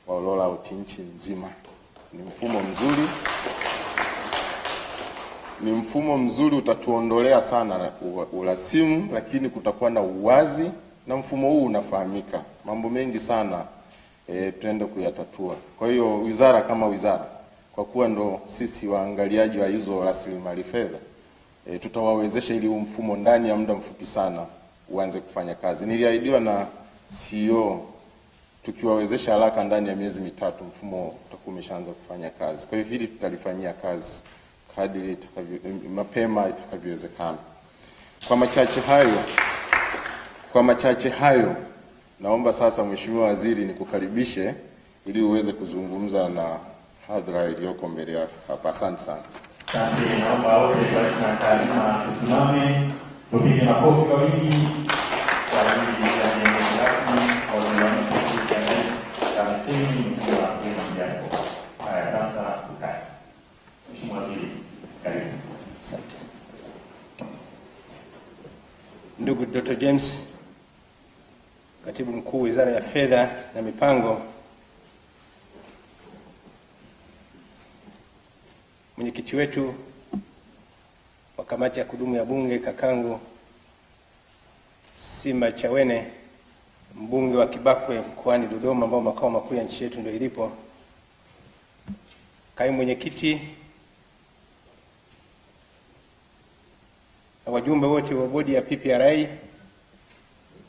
wa rollout nchi nzima. Ni mfumo mzuri, ni mfumo mzuri, utatuondolea sana urasimu, lakini kutakuwa na uwazi na mfumo huu unafahamika. Mambo mengi sana e, tuende kuyatatua. Kwa hiyo wizara kama wizara, kwa kuwa ndo sisi waangaliaji wa hizo rasilimali fedha e, tutawawezesha ili huu mfumo ndani ya muda mfupi sana uanze kufanya kazi. Niliahidiwa na CEO tukiwawezesha haraka ndani ya miezi mitatu mfumo utakuwa umeshaanza kufanya kazi. Kwa hiyo hili tutalifanyia kazi kadiri itakavyo, mapema itakavyowezekana. Kwa machache hayo, kwa machache hayo, naomba sasa Mheshimiwa Waziri nikukaribishe ili uweze kuzungumza na hadhara iliyoko mbele yako hapa. Asante sana. Asante, naomba taarifa tupige makofi kwa ajili ya jengo rasmi. Haya, sasa tukae. Mheshimiwa Waziri, karibu. Asante. Ndugu Dr. James, Katibu Mkuu Wizara ya Fedha na Mipango, Mwenyekiti wetu wa Kamati ya Kudumu ya Bunge kakangu Simba Chawene, mbunge wa Kibakwe mkoani Dodoma ambao makao makuu ya nchi yetu ndio ilipo, kaimu mwenyekiti na wajumbe wote wa bodi ya PPRA,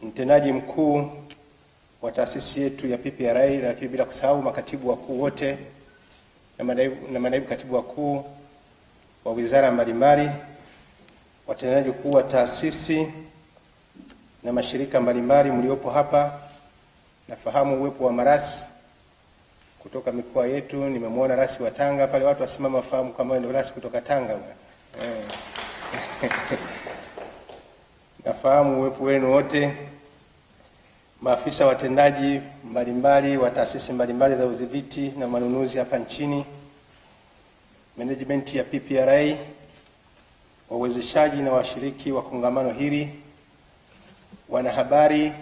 mtendaji mkuu wa taasisi yetu ya PPRA, lakini bila kusahau makatibu wakuu wote na manaibu, na manaibu katibu wakuu wa wizara mbalimbali, watendaji kuu wa taasisi na mashirika mbalimbali mliopo hapa. Nafahamu uwepo wa marasi kutoka mikoa yetu. Nimemwona rasi wa Tanga pale, watu wasimama fahamu kama ndio rasi kutoka Tanga eh. Nafahamu uwepo wenu wote, maafisa watendaji mbalimbali wa taasisi mbalimbali za udhibiti na manunuzi hapa nchini, management ya PPRA, wawezeshaji na washiriki wa kongamano hili, wanahabari,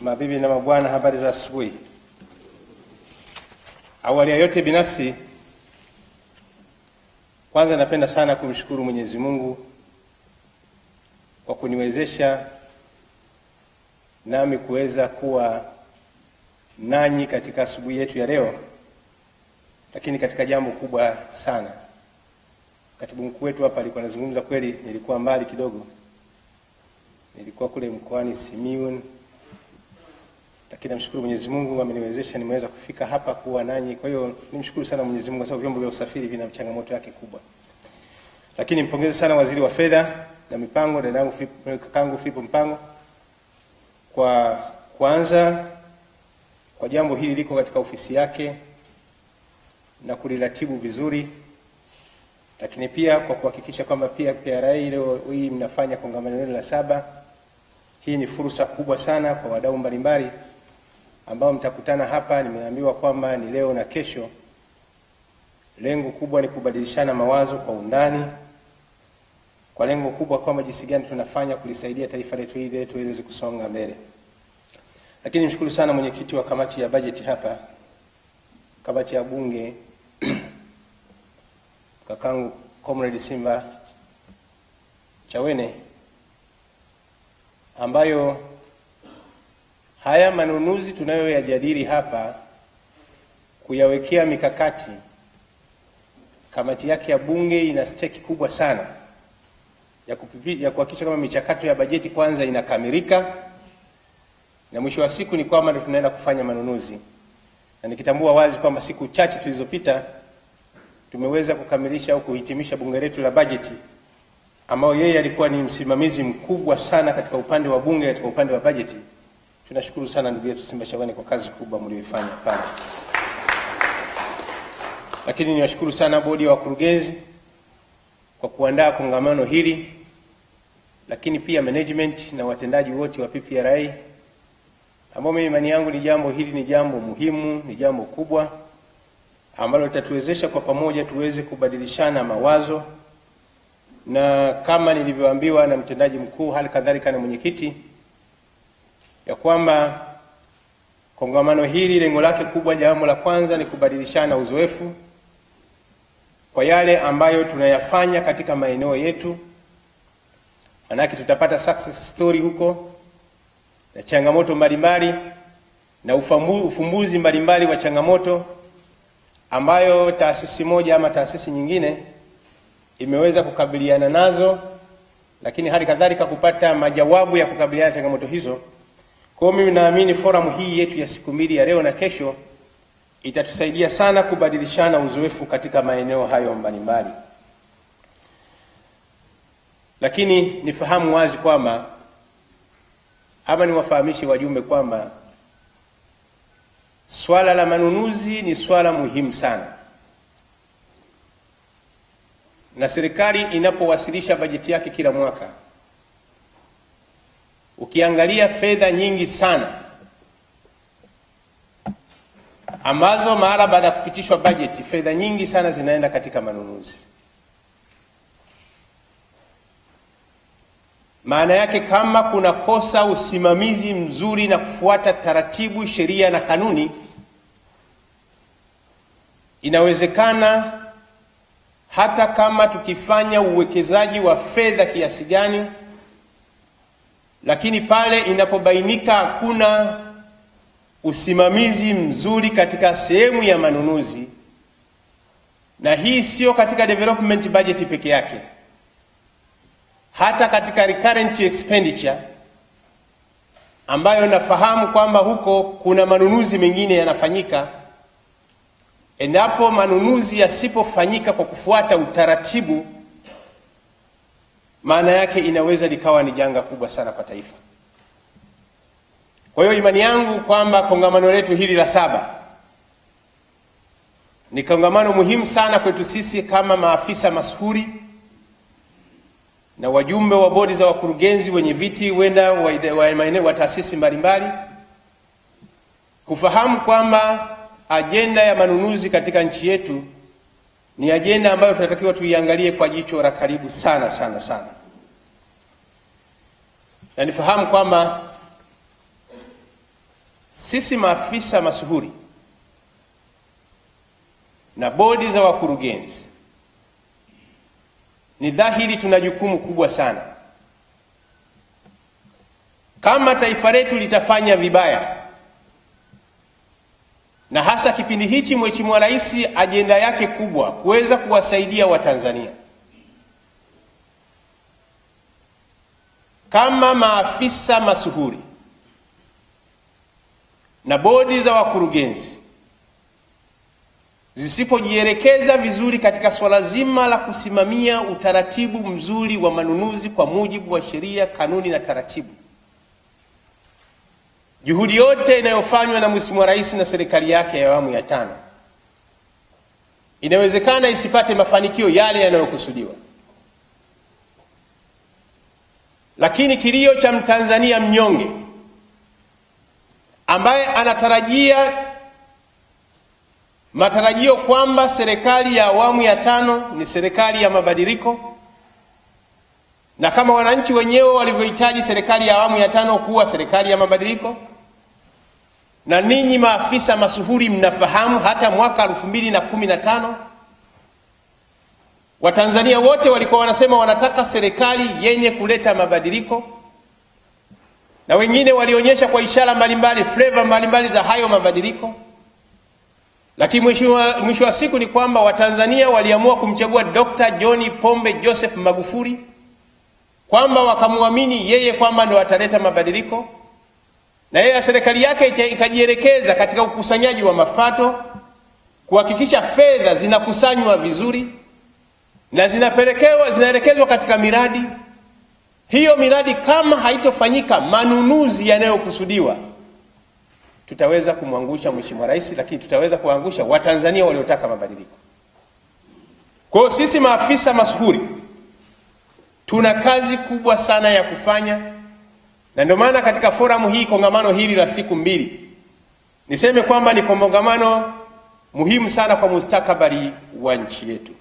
mabibi na mabwana, habari za asubuhi. Awali ya yote binafsi kwanza napenda sana kumshukuru Mwenyezi Mungu kwa kuniwezesha nami kuweza kuwa nanyi katika asubuhi yetu ya leo, lakini katika jambo kubwa sana. Katibu mkuu wetu hapa alikuwa anazungumza, kweli nilikuwa mbali kidogo, nilikuwa kule mkoani Simiyu, lakini namshukuru Mwenyezi Mungu ameniwezesha nimeweza kufika hapa kuwa nanyi. Kwa hiyo nimshukuru sana Mwenyezi Mungu kwa sababu vyombo vya usafiri vina changamoto yake kubwa. Lakini mpongeze sana waziri wa fedha na mipango, dada yangu kakangu Filipo Mpango kwa kwanza kwa jambo hili liko katika ofisi yake na kuliratibu vizuri, lakini pia kwa kuhakikisha kwamba pia PRA leo hii mnafanya kongamano lenu la saba. Hii ni fursa kubwa sana kwa wadau mbalimbali ambao mtakutana hapa. Nimeambiwa kwamba ni leo na kesho. Lengo kubwa ni kubadilishana mawazo kwa undani, kwa lengo kubwa kwamba jinsi gani tunafanya kulisaidia taifa letu hili letu kusonga mbele. Lakini mshukuru sana mwenyekiti wa kamati ya bajeti hapa, kamati ya bunge kakangu Comrade Simba Chawene, ambayo haya manunuzi tunayoyajadili hapa kuyawekea mikakati, kamati yake ya bunge ina steki kubwa sana ya kuhakikisha kama michakato ya bajeti kwanza inakamilika na mwisho wa siku ni kwamba tunaenda kufanya manunuzi. na nikitambua wazi kwamba siku chache tulizopita tumeweza kukamilisha au kuhitimisha bunge letu la bajeti, ambao yeye alikuwa ni msimamizi mkubwa sana katika upande wa bunge, katika upande wa bajeti. Tunashukuru sana ndugu yetu Simba Chawene kwa kazi kubwa mlioifanya pale, lakini niwashukuru sana bodi ya wakurugenzi kwa kuandaa kongamano hili, lakini pia management na watendaji wote wa PPRA ambao mimi imani yangu ni jambo hili ni jambo muhimu, ni jambo kubwa ambalo litatuwezesha kwa pamoja tuweze kubadilishana mawazo, na kama nilivyoambiwa na mtendaji mkuu, hali kadhalika na mwenyekiti, ya kwamba kongamano hili lengo lake kubwa, jambo la kwanza ni kubadilishana uzoefu kwa yale ambayo tunayafanya katika maeneo yetu, manake tutapata success story huko na changamoto mbalimbali na ufumbuzi mbalimbali wa changamoto ambayo taasisi moja ama taasisi nyingine imeweza kukabiliana nazo, lakini hali kadhalika kupata majawabu ya kukabiliana na changamoto hizo. Kwa hiyo mimi naamini forum hii yetu ya siku mbili ya leo na kesho itatusaidia sana kubadilishana uzoefu katika maeneo hayo mbalimbali, lakini nifahamu wazi kwamba ama niwafahamishe wajumbe kwamba swala la manunuzi ni swala muhimu sana, na serikali inapowasilisha bajeti yake kila mwaka, ukiangalia fedha nyingi sana ambazo mara baada ya kupitishwa bajeti, fedha nyingi sana zinaenda katika manunuzi. Maana yake kama kuna kosa usimamizi mzuri na kufuata taratibu, sheria na kanuni, inawezekana hata kama tukifanya uwekezaji wa fedha kiasi gani, lakini pale inapobainika hakuna usimamizi mzuri katika sehemu ya manunuzi, na hii sio katika development budget peke yake hata katika recurrent expenditure ambayo nafahamu kwamba huko kuna manunuzi mengine yanafanyika. Endapo manunuzi yasipofanyika kwa kufuata utaratibu, maana yake inaweza likawa ni janga kubwa sana kwa taifa. Kwa hiyo imani yangu kwamba kongamano letu hili la saba ni kongamano muhimu sana kwetu sisi kama maafisa mashuhuri na wajumbe wa bodi za wakurugenzi wenye viti wenda wa, wa, wa taasisi mbalimbali kufahamu kwamba ajenda ya manunuzi katika nchi yetu ni ajenda ambayo tunatakiwa tuiangalie kwa jicho la karibu sana sana sana, na nifahamu kwamba sisi maafisa masuhuri na bodi za wakurugenzi ni dhahiri tuna jukumu kubwa sana. Kama taifa letu litafanya vibaya, na hasa kipindi hichi Mheshimiwa Rais ajenda yake kubwa kuweza kuwasaidia Watanzania, kama maafisa masuhuri na bodi za wakurugenzi zisipojielekeza vizuri katika swala zima la kusimamia utaratibu mzuri wa manunuzi kwa mujibu wa sheria, kanuni na taratibu, juhudi yote inayofanywa na Mheshimiwa Rais na serikali yake ya awamu ya tano inawezekana isipate mafanikio yale yanayokusudiwa. Lakini kilio cha Mtanzania mnyonge ambaye anatarajia matarajio kwamba serikali ya awamu ya tano ni serikali ya mabadiliko, na kama wananchi wenyewe walivyohitaji serikali ya awamu ya tano kuwa serikali ya mabadiliko, na ninyi maafisa masuhuri mnafahamu, hata mwaka elfu mbili na kumi na tano Watanzania wote walikuwa wanasema wanataka serikali yenye kuleta mabadiliko, na wengine walionyesha kwa ishara mbalimbali, fleva mbalimbali za hayo mabadiliko lakini mwisho wa siku ni kwamba Watanzania waliamua kumchagua Dr. John Pombe Joseph Magufuli, kwamba wakamwamini yeye kwamba ndo ataleta mabadiliko, na yeye serikali yake ikajielekeza katika ukusanyaji wa mapato, kuhakikisha fedha zinakusanywa vizuri na zinapelekewa zinaelekezwa katika miradi hiyo. Miradi kama haitofanyika manunuzi yanayokusudiwa, tutaweza kumwangusha Mheshimiwa Rais, lakini tutaweza kuwaangusha Watanzania waliotaka mabadiliko. Kwa hiyo sisi maafisa mashuhuri tuna kazi kubwa sana ya kufanya, na ndio maana katika forum hii, kongamano hili la siku mbili, niseme kwamba ni kongamano muhimu sana kwa mustakabali wa nchi yetu.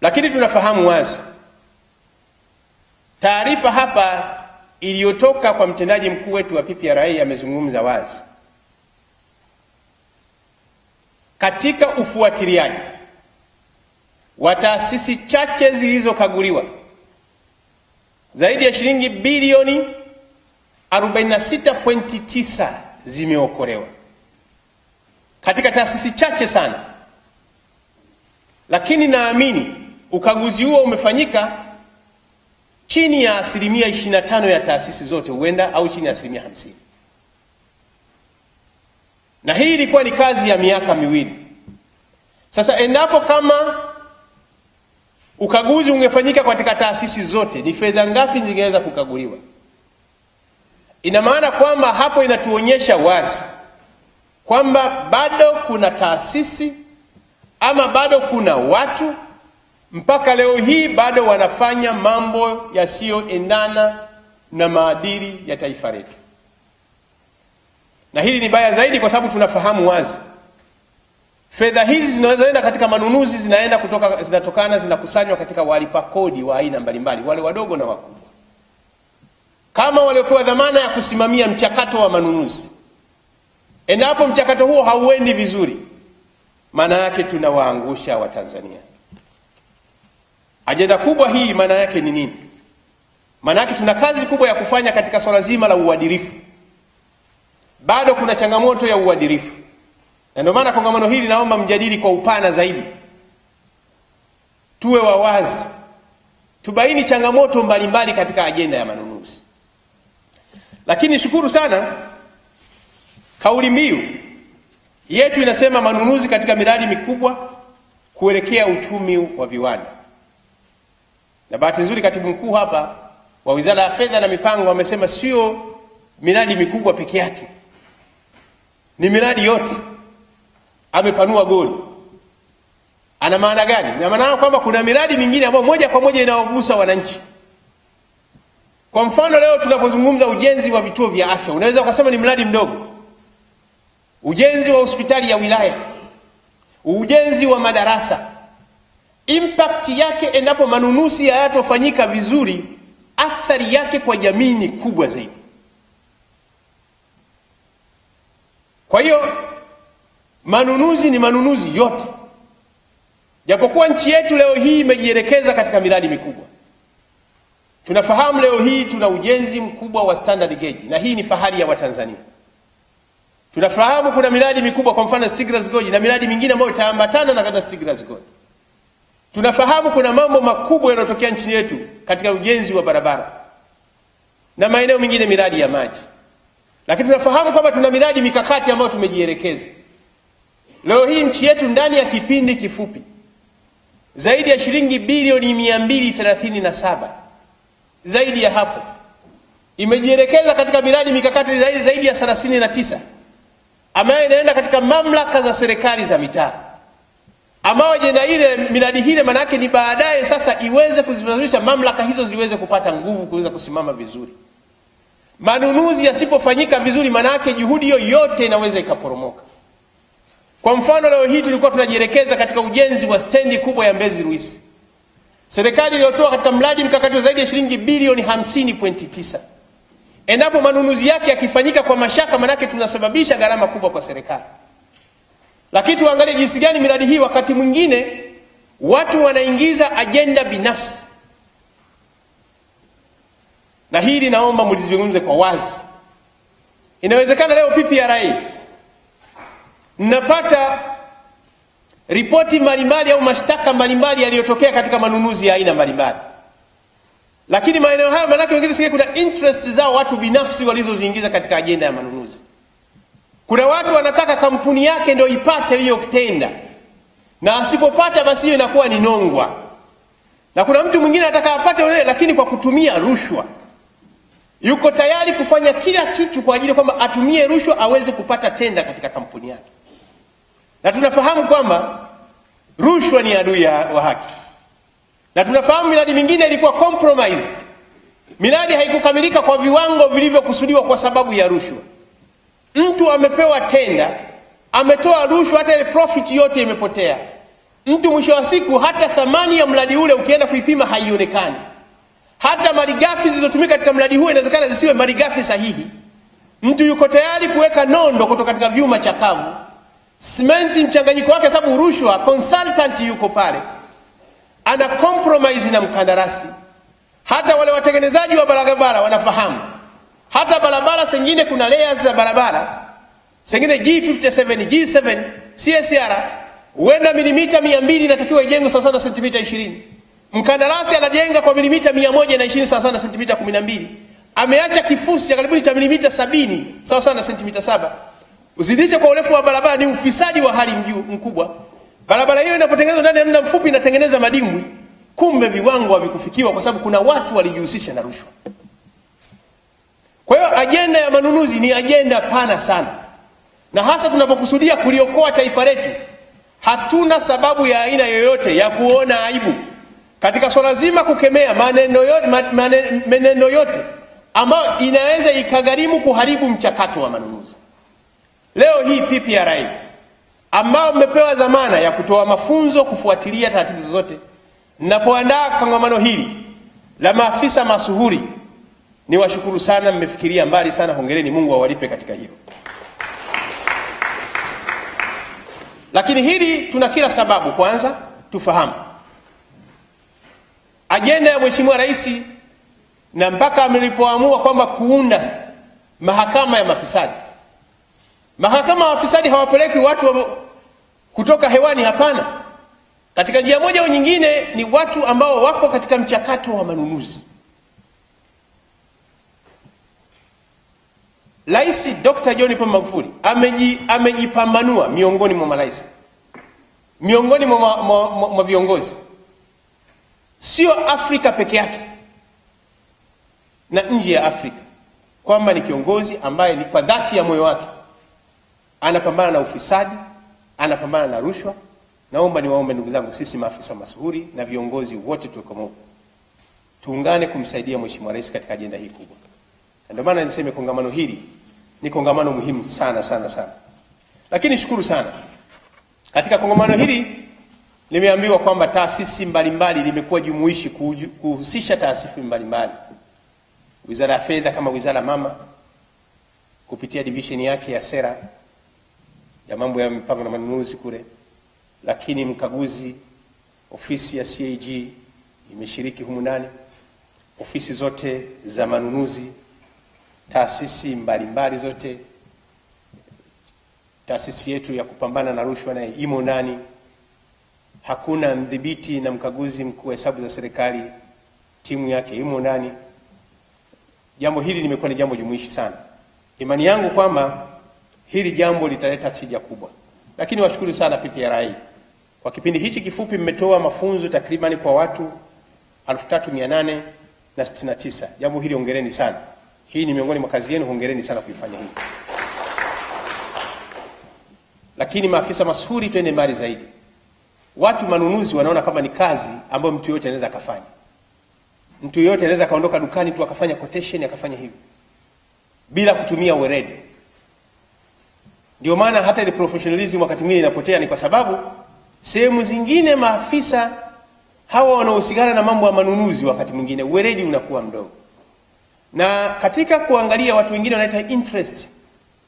Lakini tunafahamu wazi taarifa hapa iliyotoka kwa mtendaji mkuu wetu wa PPRA amezungumza wazi. Katika ufuatiliaji wa taasisi chache zilizokaguliwa zaidi ya shilingi bilioni 46.9 zimeokolewa. Katika taasisi chache sana, lakini naamini ukaguzi huo umefanyika chini ya asilimia 25 ya taasisi zote, huenda au chini ya asilimia 50, na hii ilikuwa ni kazi ya miaka miwili. Sasa endapo kama ukaguzi ungefanyika katika taasisi zote, ni fedha ngapi zingeweza kukaguliwa? Ina maana kwamba hapo inatuonyesha wazi kwamba bado kuna taasisi ama bado kuna watu mpaka leo hii bado wanafanya mambo yasiyoendana na maadili ya taifa letu, na hili ni baya zaidi, kwa sababu tunafahamu wazi fedha hizi zinazoenda katika manunuzi zinaenda kutoka, zinatokana zinakusanywa katika walipa kodi wa aina mbalimbali, wale wadogo na wakubwa, kama waliopewa dhamana ya kusimamia mchakato wa manunuzi. Endapo mchakato huo hauendi vizuri, maana yake tunawaangusha Watanzania. Ajenda kubwa hii maana yake ni nini? Maana yake tuna kazi kubwa ya kufanya katika swala zima la uadilifu. Bado kuna changamoto ya uadilifu, na ndio maana kongamano hili naomba mjadili kwa upana zaidi, tuwe wawazi, tubaini changamoto mbalimbali mbali katika ajenda ya manunuzi. Lakini shukuru sana, kauli mbiu yetu inasema manunuzi katika miradi mikubwa kuelekea uchumi wa viwanda na bahati nzuri katibu mkuu hapa wa Wizara ya Fedha na Mipango amesema sio miradi mikubwa peke yake, ni miradi yote. Amepanua goli. Ana maana gani? Na maana kwamba kuna miradi mingine ambayo moja kwa moja inawagusa wananchi. Kwa mfano, leo tunapozungumza ujenzi wa vituo vya afya, unaweza ukasema ni mradi mdogo. Ujenzi wa hospitali ya wilaya, ujenzi wa madarasa impact yake endapo manunuzi hayatofanyika vizuri, athari yake kwa jamii ni kubwa zaidi. Kwa hiyo manunuzi ni manunuzi yote, japokuwa nchi yetu leo hii imejielekeza katika miradi mikubwa. Tunafahamu leo hii tuna ujenzi mkubwa wa standard gauge, na hii ni fahari ya Watanzania. Tunafahamu kuna miradi mikubwa, kwa mfano Stiegler's Gorge na miradi mingine ambayo itaambatana na Stiegler's Gorge. Tunafahamu kuna mambo makubwa yanayotokea nchini yetu katika ujenzi wa barabara na maeneo mengine miradi ya maji, lakini tunafahamu kwamba tuna miradi mikakati ambayo tumejielekeza. Leo hii nchi yetu ndani ya kipindi kifupi zaidi ya shilingi bilioni mia mbili thelathini na saba. Zaidi ya hapo imejielekeza katika miradi mikakati zaidi, ya thelathini na tisa ambayo inaenda katika mamlaka za serikali za mitaa ambao ajenda ile miradi hile manake ni baadaye sasa iweze kuzifanyisha mamlaka hizo ziweze kupata nguvu kuweza kusimama vizuri. Manunuzi yasipofanyika vizuri, manake juhudi hiyo yote inaweza ikaporomoka. Kwa mfano, leo hii tulikuwa tunajielekeza katika ujenzi wa stendi kubwa ya Mbezi Luisi, serikali iliyotoa katika mradi mkakati wa zaidi ya shilingi bilioni 50.9. Endapo manunuzi yake yakifanyika kwa mashaka, manake tunasababisha gharama kubwa kwa serikali lakini tuangalie jinsi gani miradi hii wakati mwingine watu wanaingiza ajenda binafsi, na hili naomba mlizungumze kwa wazi. Inawezekana leo PPRA mnapata ripoti mbalimbali au mashtaka mbalimbali yaliyotokea katika manunuzi ya aina mbalimbali, lakini maeneo hayo maanake wengine kuna interest zao watu binafsi walizoziingiza katika ajenda ya manunuzi. Kuna watu wanataka kampuni yake ndio ipate hiyo tenda, na asipopata basi hiyo inakuwa ni nongwa, na kuna mtu mwingine anataka apate ule, lakini kwa kutumia rushwa. Yuko tayari kufanya kila kitu kwa ajili kwamba atumie rushwa aweze kupata tenda katika kampuni yake, na tunafahamu kwamba rushwa ni adui ya- wa haki na tunafahamu miradi mingine ilikuwa compromised. Miradi haikukamilika kwa viwango vilivyokusudiwa kwa sababu ya rushwa. Mtu amepewa tenda, ametoa rushwa, hata ile profit yote imepotea. Mtu mwisho wa siku, hata thamani ya mradi ule ukienda kuipima haionekani. Hata malighafi zilizotumika katika mradi huo inawezekana zisiwe malighafi sahihi. Mtu yuko tayari kuweka nondo kutoka katika vyuma chakavu, simenti mchanganyiko wake, sababu rushwa, consultant yuko pale ana compromise na mkandarasi. Hata wale watengenezaji wa barabara wanafahamu, hata barabara sengine kuna layers za barabara sengine G57, G7, CSR huenda milimita 200 inatakiwa ijengwe sawa sana na sentimita 20. Mkandarasi anajenga kwa milimita 120 sawa sawa na sentimita 12. Ameacha kifusi cha karibuni cha milimita 70 sawa sana na sentimita 7. Uzidishe kwa urefu wa barabara ni ufisadi wa hali mjuu mkubwa. Barabara hiyo inapotengenezwa ndani ya muda mfupi inatengeneza madimbwi, kumbe viwango havikufikiwa kwa sababu kuna watu walijihusisha na rushwa. Kwa hiyo ajenda ya manunuzi ni ajenda pana sana, na hasa tunapokusudia kuliokoa taifa letu, hatuna sababu ya aina yoyote ya kuona aibu katika swala zima kukemea maneno yote, ma- maneno yote ambayo inaweza ikagharimu kuharibu mchakato wa manunuzi. Leo hii PPRA ambao mmepewa dhamana ya kutoa mafunzo, kufuatilia taratibu zozote, mnapoandaa kongamano hili la maafisa masuhuri, ni washukuru sana, mmefikiria mbali sana. Hongereni, Mungu awalipe katika hilo. Lakini hili tuna kila sababu, kwanza tufahamu ajenda ya Mheshimiwa Rais na mpaka mlipoamua kwamba kuunda mahakama ya mafisadi. Mahakama ya mafisadi hawapeleki watu wa kutoka hewani, hapana. Katika njia moja au nyingine, ni watu ambao wako katika mchakato wa manunuzi. Rais Dr. John Pombe Magufuli ameji, amejipambanua miongoni mwa marais, miongoni mwa, mwa, viongozi, sio Afrika peke yake na nje ya Afrika, kwamba ni kiongozi ambaye ni kwa dhati ya moyo wake anapambana na ufisadi, anapambana na rushwa. Naomba niwaombe ndugu zangu, sisi maafisa masuhuri na viongozi wote tuko tuungane kumsaidia Mheshimiwa Rais katika ajenda hii kubwa, na ndio maana niseme kongamano hili ni kongamano muhimu sana sana sana. Lakini shukuru sana, katika kongamano hili nimeambiwa kwamba taasisi mbalimbali limekuwa jumuishi kuhusisha taasisi mbalimbali, Wizara ya Fedha kama wizara mama kupitia division yake ya sera ya mambo ya mipango na manunuzi kule, lakini mkaguzi ofisi ya CAG imeshiriki humu ndani, ofisi zote za manunuzi, taasisi mbalimbali zote, taasisi yetu ya kupambana na rushwa naye imo ndani. Hakuna mdhibiti na mkaguzi mkuu wa hesabu za serikali, timu yake imo ndani. Jambo hili limekuwa ni jambo jumuishi sana. Imani yangu kwamba hili jambo litaleta tija kubwa, lakini washukuru sana PPRA kwa kipindi hichi kifupi, mmetoa mafunzo takribani kwa watu 3869 jambo hili ongereni sana. Hii ni miongoni mwa kazi yenu, hongereni sana kuifanya hii. Lakini maafisa masuhuri, twende mbali zaidi. Watu manunuzi wanaona kama ni kazi ambayo mtu yoyote anaweza akafanya. Mtu yoyote anaweza akaondoka dukani tu akafanya quotation akafanya hivi bila kutumia weredi. Ndio maana hata ile professionalism wakati mwingine inapotea, ni kwa sababu sehemu zingine maafisa hawa wanaohusikana na mambo ya manunuzi, wakati mwingine weredi unakuwa mdogo, na katika kuangalia watu wengine wanaita interest.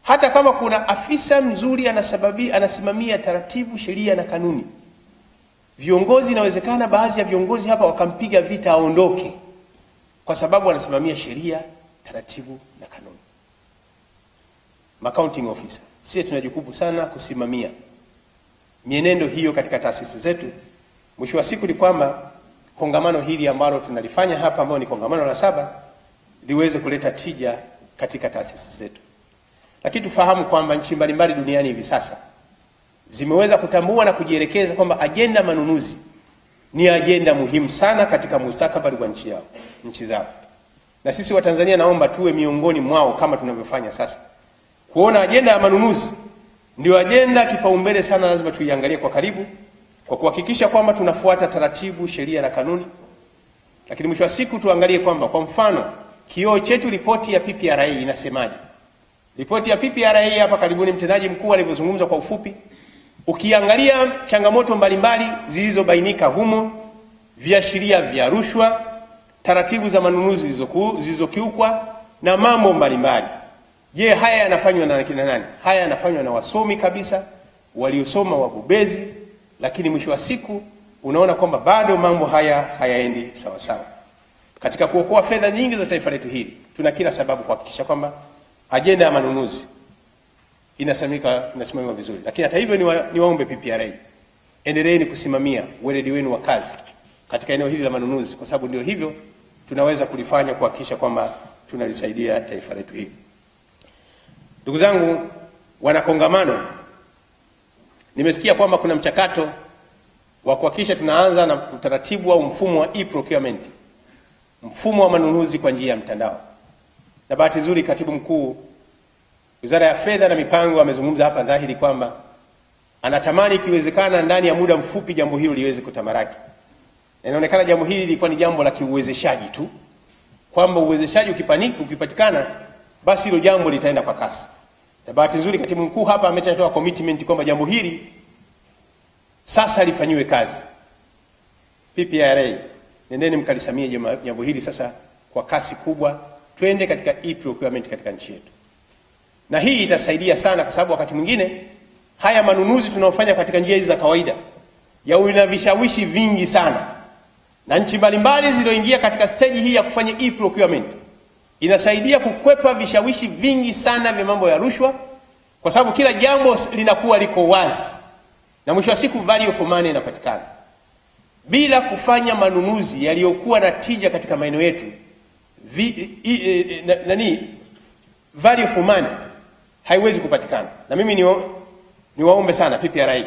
Hata kama kuna afisa mzuri anasababi, anasimamia taratibu, sheria na kanuni, viongozi, inawezekana baadhi ya viongozi hapa wakampiga vita aondoke, kwa sababu anasimamia sheria, taratibu na kanuni. Accounting officer, sisi tuna jukumu sana kusimamia mienendo hiyo katika taasisi zetu. Mwisho wa siku ni kwamba kongamano hili ambalo tunalifanya hapa, ambayo ni kongamano la saba, liweze kuleta tija katika taasisi zetu. Lakini tufahamu kwamba nchi mbalimbali duniani hivi sasa zimeweza kutambua na kujielekeza kwamba ajenda manunuzi ni ajenda muhimu sana katika mustakabali wa nchi yao, nchi zao. Na sisi Watanzania naomba tuwe miongoni mwao kama tunavyofanya sasa, kuona ajenda ya manunuzi ndio ajenda kipaumbele sana, lazima tuiangalie kwa karibu, kwa kuhakikisha kwamba tunafuata taratibu, sheria na kanuni. Lakini mwisho wa siku tuangalie kwamba, kwa mfano, kioo chetu, ripoti ya PPRA inasemaje? Ripoti ya PPRA hapa karibuni, mtendaji mkuu alivyozungumza kwa ufupi, ukiangalia changamoto mbalimbali zilizobainika humo, viashiria vya rushwa, taratibu za manunuzi zilizokiukwa na mambo mbalimbali. Je, haya yanafanywa na kina nani? Haya yanafanywa na wasomi kabisa, waliosoma, wabobezi, lakini mwisho wa siku unaona kwamba bado mambo haya hayaendi sawa sawa. Katika kuokoa fedha nyingi za taifa letu hili, tuna kila sababu kuhakikisha kwamba ajenda ya manunuzi inasimamika inasimamiwa vizuri. Lakini hata hivyo, niwa, niwaombe PPRA, endeleeni kusimamia weledi wenu wa kazi katika eneo hili la manunuzi, kwa sababu ndio hivyo tunaweza kulifanya kuhakikisha kwamba tunalisaidia taifa letu hili. Ndugu zangu wanakongamano, nimesikia kwamba kuna mchakato wa kuhakikisha tunaanza na utaratibu au mfumo wa e-procurement, mfumo wa manunuzi kwa njia ya mtandao. Na bahati nzuri katibu mkuu Wizara ya Fedha na Mipango amezungumza hapa dhahiri kwamba anatamani ikiwezekana ndani ya muda mfupi jambo hilo liweze kutamaraki. Na inaonekana jambo hili lilikuwa ni jambo la kiuwezeshaji tu, kwamba uwezeshaji ukipaniki, ukipatikana basi hilo jambo litaenda kwa kasi. Na bahati nzuri katibu mkuu hapa ameshatoa commitment kwamba jambo hili sasa lifanyiwe kazi. PPRA, nendeni mkalisamie jambo- hili sasa kwa kasi kubwa, twende katika e-procurement katika nchi yetu. Na hii itasaidia sana, kwa sababu wakati mwingine haya manunuzi tunaofanya katika njia hizi za kawaida yana vishawishi vingi sana, na nchi mbalimbali zilizoingia katika stage hii ya kufanya e-procurement inasaidia kukwepa vishawishi vingi sana vya mambo ya rushwa, kwa sababu kila jambo linakuwa liko wazi. Na mwisho wa siku value for money inapatikana. Bila kufanya manunuzi yaliyokuwa na tija katika maeneo yetu nani value for money haiwezi kupatikana. Na mimi ni niwaombe sana PPRA,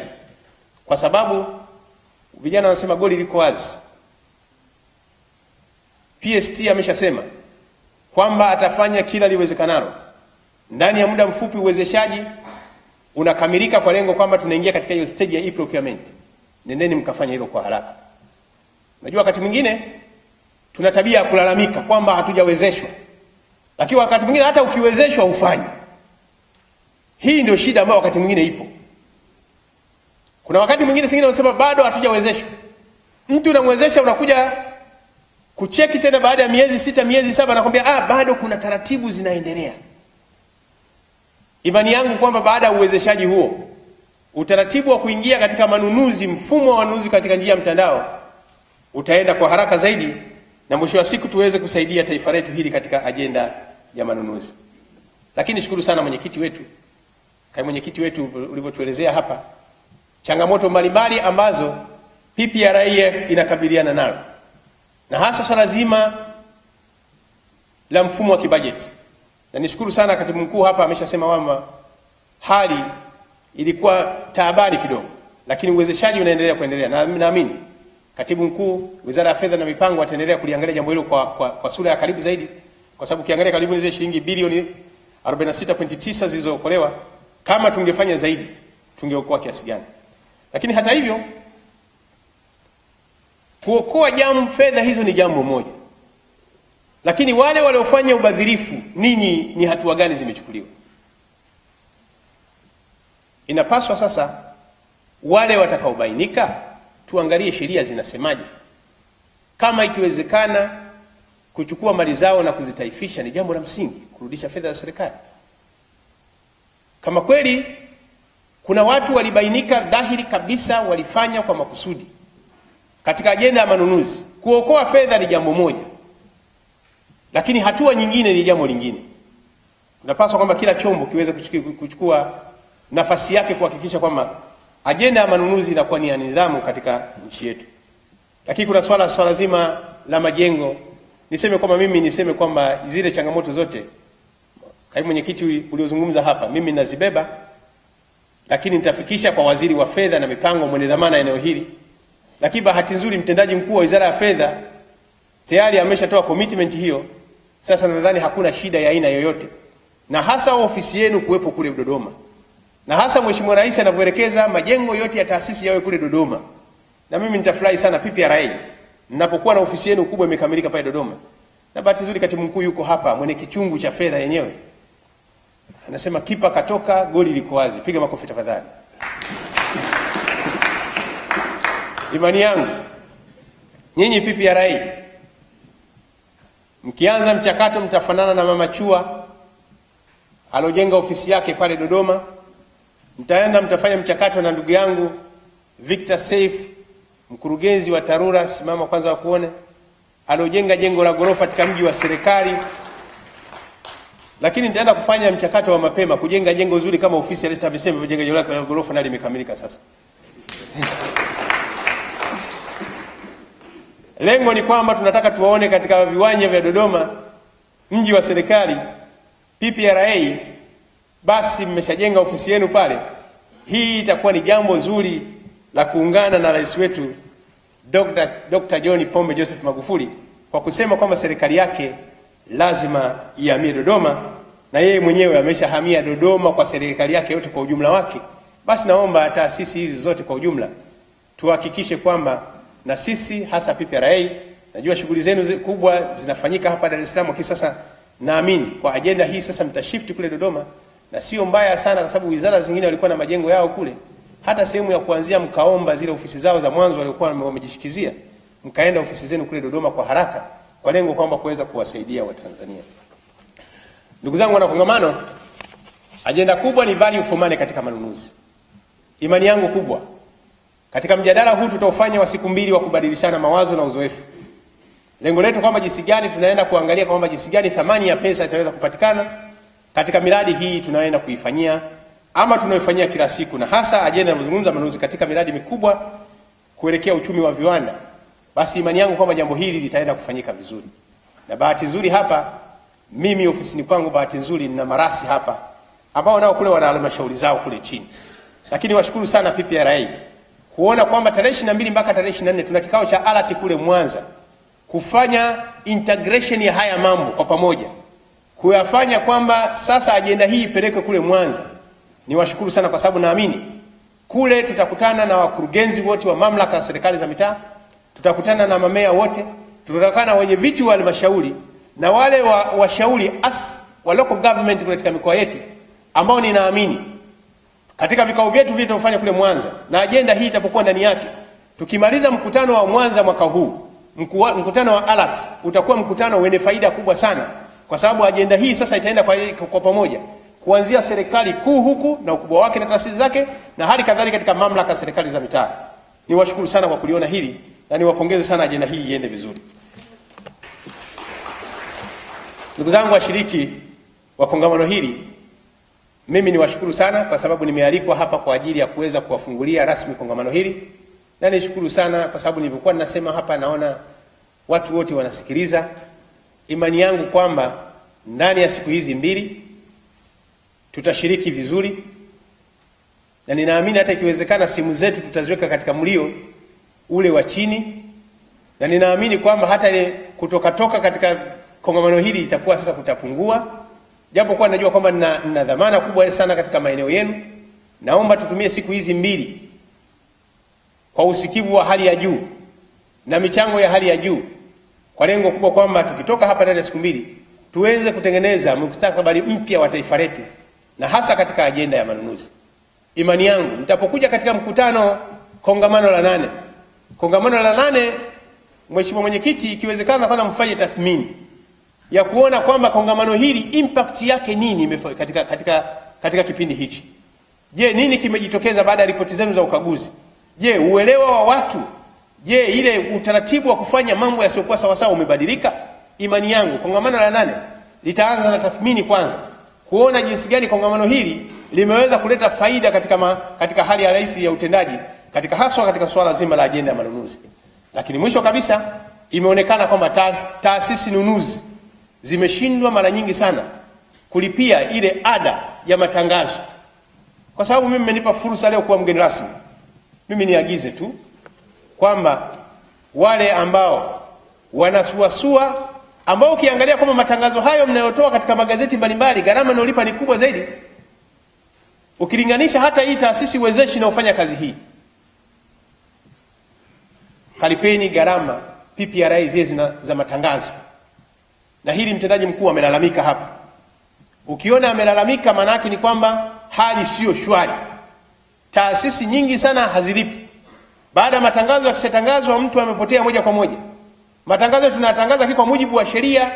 kwa sababu vijana wanasema goli liko wazi. PST ameshasema kwamba atafanya kila liwezekanalo ndani ya muda mfupi, uwezeshaji unakamilika kwa lengo kwamba tunaingia katika hiyo stage ya e-procurement. Nendeni mkafanya hilo kwa haraka. Unajua, wakati mwingine tuna tabia ya kulalamika kwamba hatujawezeshwa, lakini wakati mwingine hata ukiwezeshwa ufanye. Hii ndio shida ambayo wakati mwingine ipo. Kuna wakati mwingine singine unasema bado hatujawezeshwa. Mtu unamwezesha unakuja kucheki tena baada ya miezi sita, miezi saba, nakwambia ah, bado kuna taratibu zinaendelea. Imani yangu kwamba baada ya uwezeshaji huo, utaratibu wa kuingia katika manunuzi, mfumo wa manunuzi katika njia ya mtandao utaenda kwa haraka zaidi, na mwisho wa siku tuweze kusaidia taifa letu hili katika ajenda ya manunuzi. Lakini shukuru sana mwenyekiti wetu, kama mwenyekiti wetu ulivyotuelezea hapa, changamoto mbalimbali ambazo PPRA inakabiliana nalo na hasa swala zima la mfumo wa kibajeti. Na nishukuru sana katibu mkuu hapa ameshasema kwamba hali ilikuwa taabani kidogo, lakini uwezeshaji unaendelea kuendelea, na naamini katibu mkuu Wizara ya Fedha na Mipango ataendelea kuliangalia jambo hilo kwa, kwa, kwa sura ya karibu zaidi, kwa sababu ukiangalia karibu zile shilingi bilioni 46.9 zilizookolewa, kama tungefanya zaidi tungeokoa kiasi gani? Lakini hata hivyo kuokoa jambo fedha hizo ni jambo moja, lakini wale waliofanya ubadhirifu, ninyi ni hatua gani zimechukuliwa? Inapaswa sasa wale watakaobainika, tuangalie sheria zinasemaje. Kama ikiwezekana kuchukua mali zao na kuzitaifisha ni jambo la msingi, kurudisha fedha za serikali. Kama kweli kuna watu walibainika dhahiri kabisa walifanya kwa makusudi katika ajenda ya manunuzi, kuokoa fedha ni jambo moja, lakini hatua nyingine ni jambo lingine. Tunapaswa kwamba kila chombo kiweze kuchukua, nafasi yake kuhakikisha kwamba ajenda ya manunuzi inakuwa ni ya nidhamu katika nchi yetu. Lakini kuna swala swala zima la majengo, niseme kwamba mimi niseme kwamba zile changamoto zote kaimu mwenyekiti uliozungumza hapa, mimi nazibeba, lakini nitafikisha kwa waziri wa fedha na mipango mwenye dhamana eneo hili. Lakini bahati nzuri mtendaji mkuu wa wizara ya fedha tayari ameshatoa commitment hiyo. Sasa nadhani hakuna shida ya aina yoyote, na hasa ofisi yenu kuwepo kule Dodoma, na hasa Mheshimiwa Rais anavyoelekeza majengo yote ya taasisi yawe kule Dodoma, na mimi nitafurahi sana PPRA ninapokuwa na ofisi yenu kubwa imekamilika pale Dodoma. Na bahati nzuri katibu mkuu yuko hapa, mwenye kichungu cha fedha yenyewe anasema kipa katoka, goli liko wazi. Piga makofi tafadhali. Imani yangu nyinyi PPRA mkianza mchakato mtafanana na mama Chua alojenga ofisi yake pale Dodoma. Mtaenda mtafanya mchakato na ndugu yangu Victor Saif, mkurugenzi wa TARURA, simama kwanza wakuone, aliojenga jengo la ghorofa katika mji wa serikali. Lakini nitaenda kufanya mchakato wa mapema kujenga jengo zuri kama ofisi ya TAMISEMI kujenga jengo lake la ghorofa nalo limekamilika sasa. Lengo ni kwamba tunataka tuwaone katika viwanja vya Dodoma, mji wa serikali, PPRA, basi mmeshajenga ofisi yenu pale. Hii itakuwa ni jambo zuri la kuungana na rais wetu Dr. Dr. John Pombe Joseph Magufuli kwa kusema kwamba serikali yake lazima ihamie Dodoma, na yeye mwenyewe ameshahamia Dodoma kwa serikali yake yote kwa ujumla wake. Basi naomba taasisi hizi zote kwa ujumla tuhakikishe kwamba na sisi hasa PPRA, najua shughuli zenu kubwa zinafanyika hapa Dar es Salaam, lakini sasa naamini kwa ajenda hii sasa mtashift kule Dodoma, na sio mbaya sana, kwa sababu wizara zingine walikuwa na majengo yao kule, hata sehemu ya kuanzia mkaomba zile ofisi zao za mwanzo waliokuwa wamejishikizia, mkaenda ofisi zenu kule Dodoma kwa haraka, kwa lengo kwamba kuweza kuwasaidia Watanzania. Ndugu zangu wana kongamano, ajenda kubwa ni value for money katika manunuzi. Imani yangu kubwa katika mjadala huu tutaufanya wa siku mbili wa kubadilishana mawazo na uzoefu. Lengo letu kwamba jinsi gani tunaenda kuangalia kwamba jinsi gani thamani ya pesa itaweza kupatikana katika miradi hii tunaenda kuifanyia ama tunaoifanyia kila siku, na hasa ajenda inayozungumza manunuzi katika miradi mikubwa kuelekea uchumi wa viwanda. Basi imani yangu kwamba jambo hili litaenda kufanyika vizuri, na bahati nzuri hapa mimi ofisini kwangu, bahati nzuri nina marasi hapa ambao nao kule wana halmashauri zao kule chini, lakini washukuru sana PPRA kuona kwamba tarehe 22 mpaka tarehe 24 tuna kikao cha alati kule Mwanza kufanya integration ya haya mambo kwa pamoja, kuyafanya kwamba sasa ajenda hii ipelekwe kule Mwanza. Niwashukuru sana kwa sababu naamini kule tutakutana na wakurugenzi wote wa mamlaka ya serikali za mitaa, tutakutana na mamea wote, tutakutana na wenye viti wa halmashauri na wale wa washauri as wa local government katika mikoa yetu ambao ninaamini katika vikao vyetu vile tunavyofanya kule Mwanza na ajenda hii itapokuwa ndani yake, tukimaliza mkutano wa Mwanza mwaka huu, mkutano wa ALAT utakuwa mkutano wenye faida kubwa sana, kwa sababu ajenda hii sasa itaenda kwa, kwa pamoja kuanzia serikali kuu huku na ukubwa wake na taasisi zake na hali kadhalika katika mamlaka serikali za mitaa. Niwashukuru sana kwa kuliona hili na niwapongeze sana ajenda hii iende vizuri. Ndugu zangu washiriki wa kongamano hili, mimi niwashukuru sana kwa sababu nimealikwa hapa kwa ajili ya kuweza kuwafungulia rasmi kongamano hili, na nishukuru sana kwa sababu nilivyokuwa ninasema hapa, naona watu wote wanasikiliza. Imani yangu kwamba ndani ya siku hizi mbili tutashiriki vizuri, na ninaamini hata ikiwezekana simu zetu tutaziweka katika mlio ule wa chini, na ninaamini kwamba hata ile kutoka toka katika kongamano hili itakuwa sasa kutapungua japo kuwa najua kwamba nina, nina dhamana kubwa sana katika maeneo yenu. Naomba tutumie siku hizi mbili kwa usikivu wa hali ya juu na michango ya hali ya juu, kwa lengo kubwa kwamba tukitoka hapa ndani ya siku mbili tuweze kutengeneza mustakabali mpya wa taifa letu, na hasa katika ajenda ya manunuzi. Imani yangu nitapokuja katika mkutano kongamano la nane, kongamano la nane, Mheshimiwa Mwenyekiti, ikiwezekana kwana mfanye tathmini ya kuona kwamba kongamano hili impact yake nini katika, katika, katika kipindi hichi. Je, nini kimejitokeza baada ya ripoti zenu za ukaguzi? Je, uelewa wa watu, je, ile utaratibu wa kufanya mambo yasiyokuwa sawasawa umebadilika? Imani yangu kongamano la nane litaanza na tathmini kwanza, kuona jinsi gani kongamano hili limeweza kuleta faida katika, ma, katika hali ya rahisi ya utendaji katika haswa katika swala zima la ajenda ya manunuzi. Lakini mwisho kabisa, imeonekana kwamba taas- taasisi nunuzi zimeshindwa mara nyingi sana kulipia ile ada ya matangazo. Kwa sababu mimi mmenipa fursa leo kuwa mgeni rasmi, mimi niagize tu kwamba wale ambao wanasuasua, ambao ukiangalia kwamba matangazo hayo mnayotoa katika magazeti mbalimbali, gharama inayolipa ni kubwa zaidi ukilinganisha hata hii taasisi wezeshi inayofanya kazi hii. Kalipeni gharama PPRA zile za matangazo, na hili mtendaji mkuu amelalamika hapa. Ukiona amelalamika, maana yake ni kwamba hali siyo shwari. Taasisi nyingi sana hazilipi. Baada ya matangazo yakishatangazwa, mtu amepotea moja kwa moja. Matangazo tunayatangaza kwa mujibu wa sheria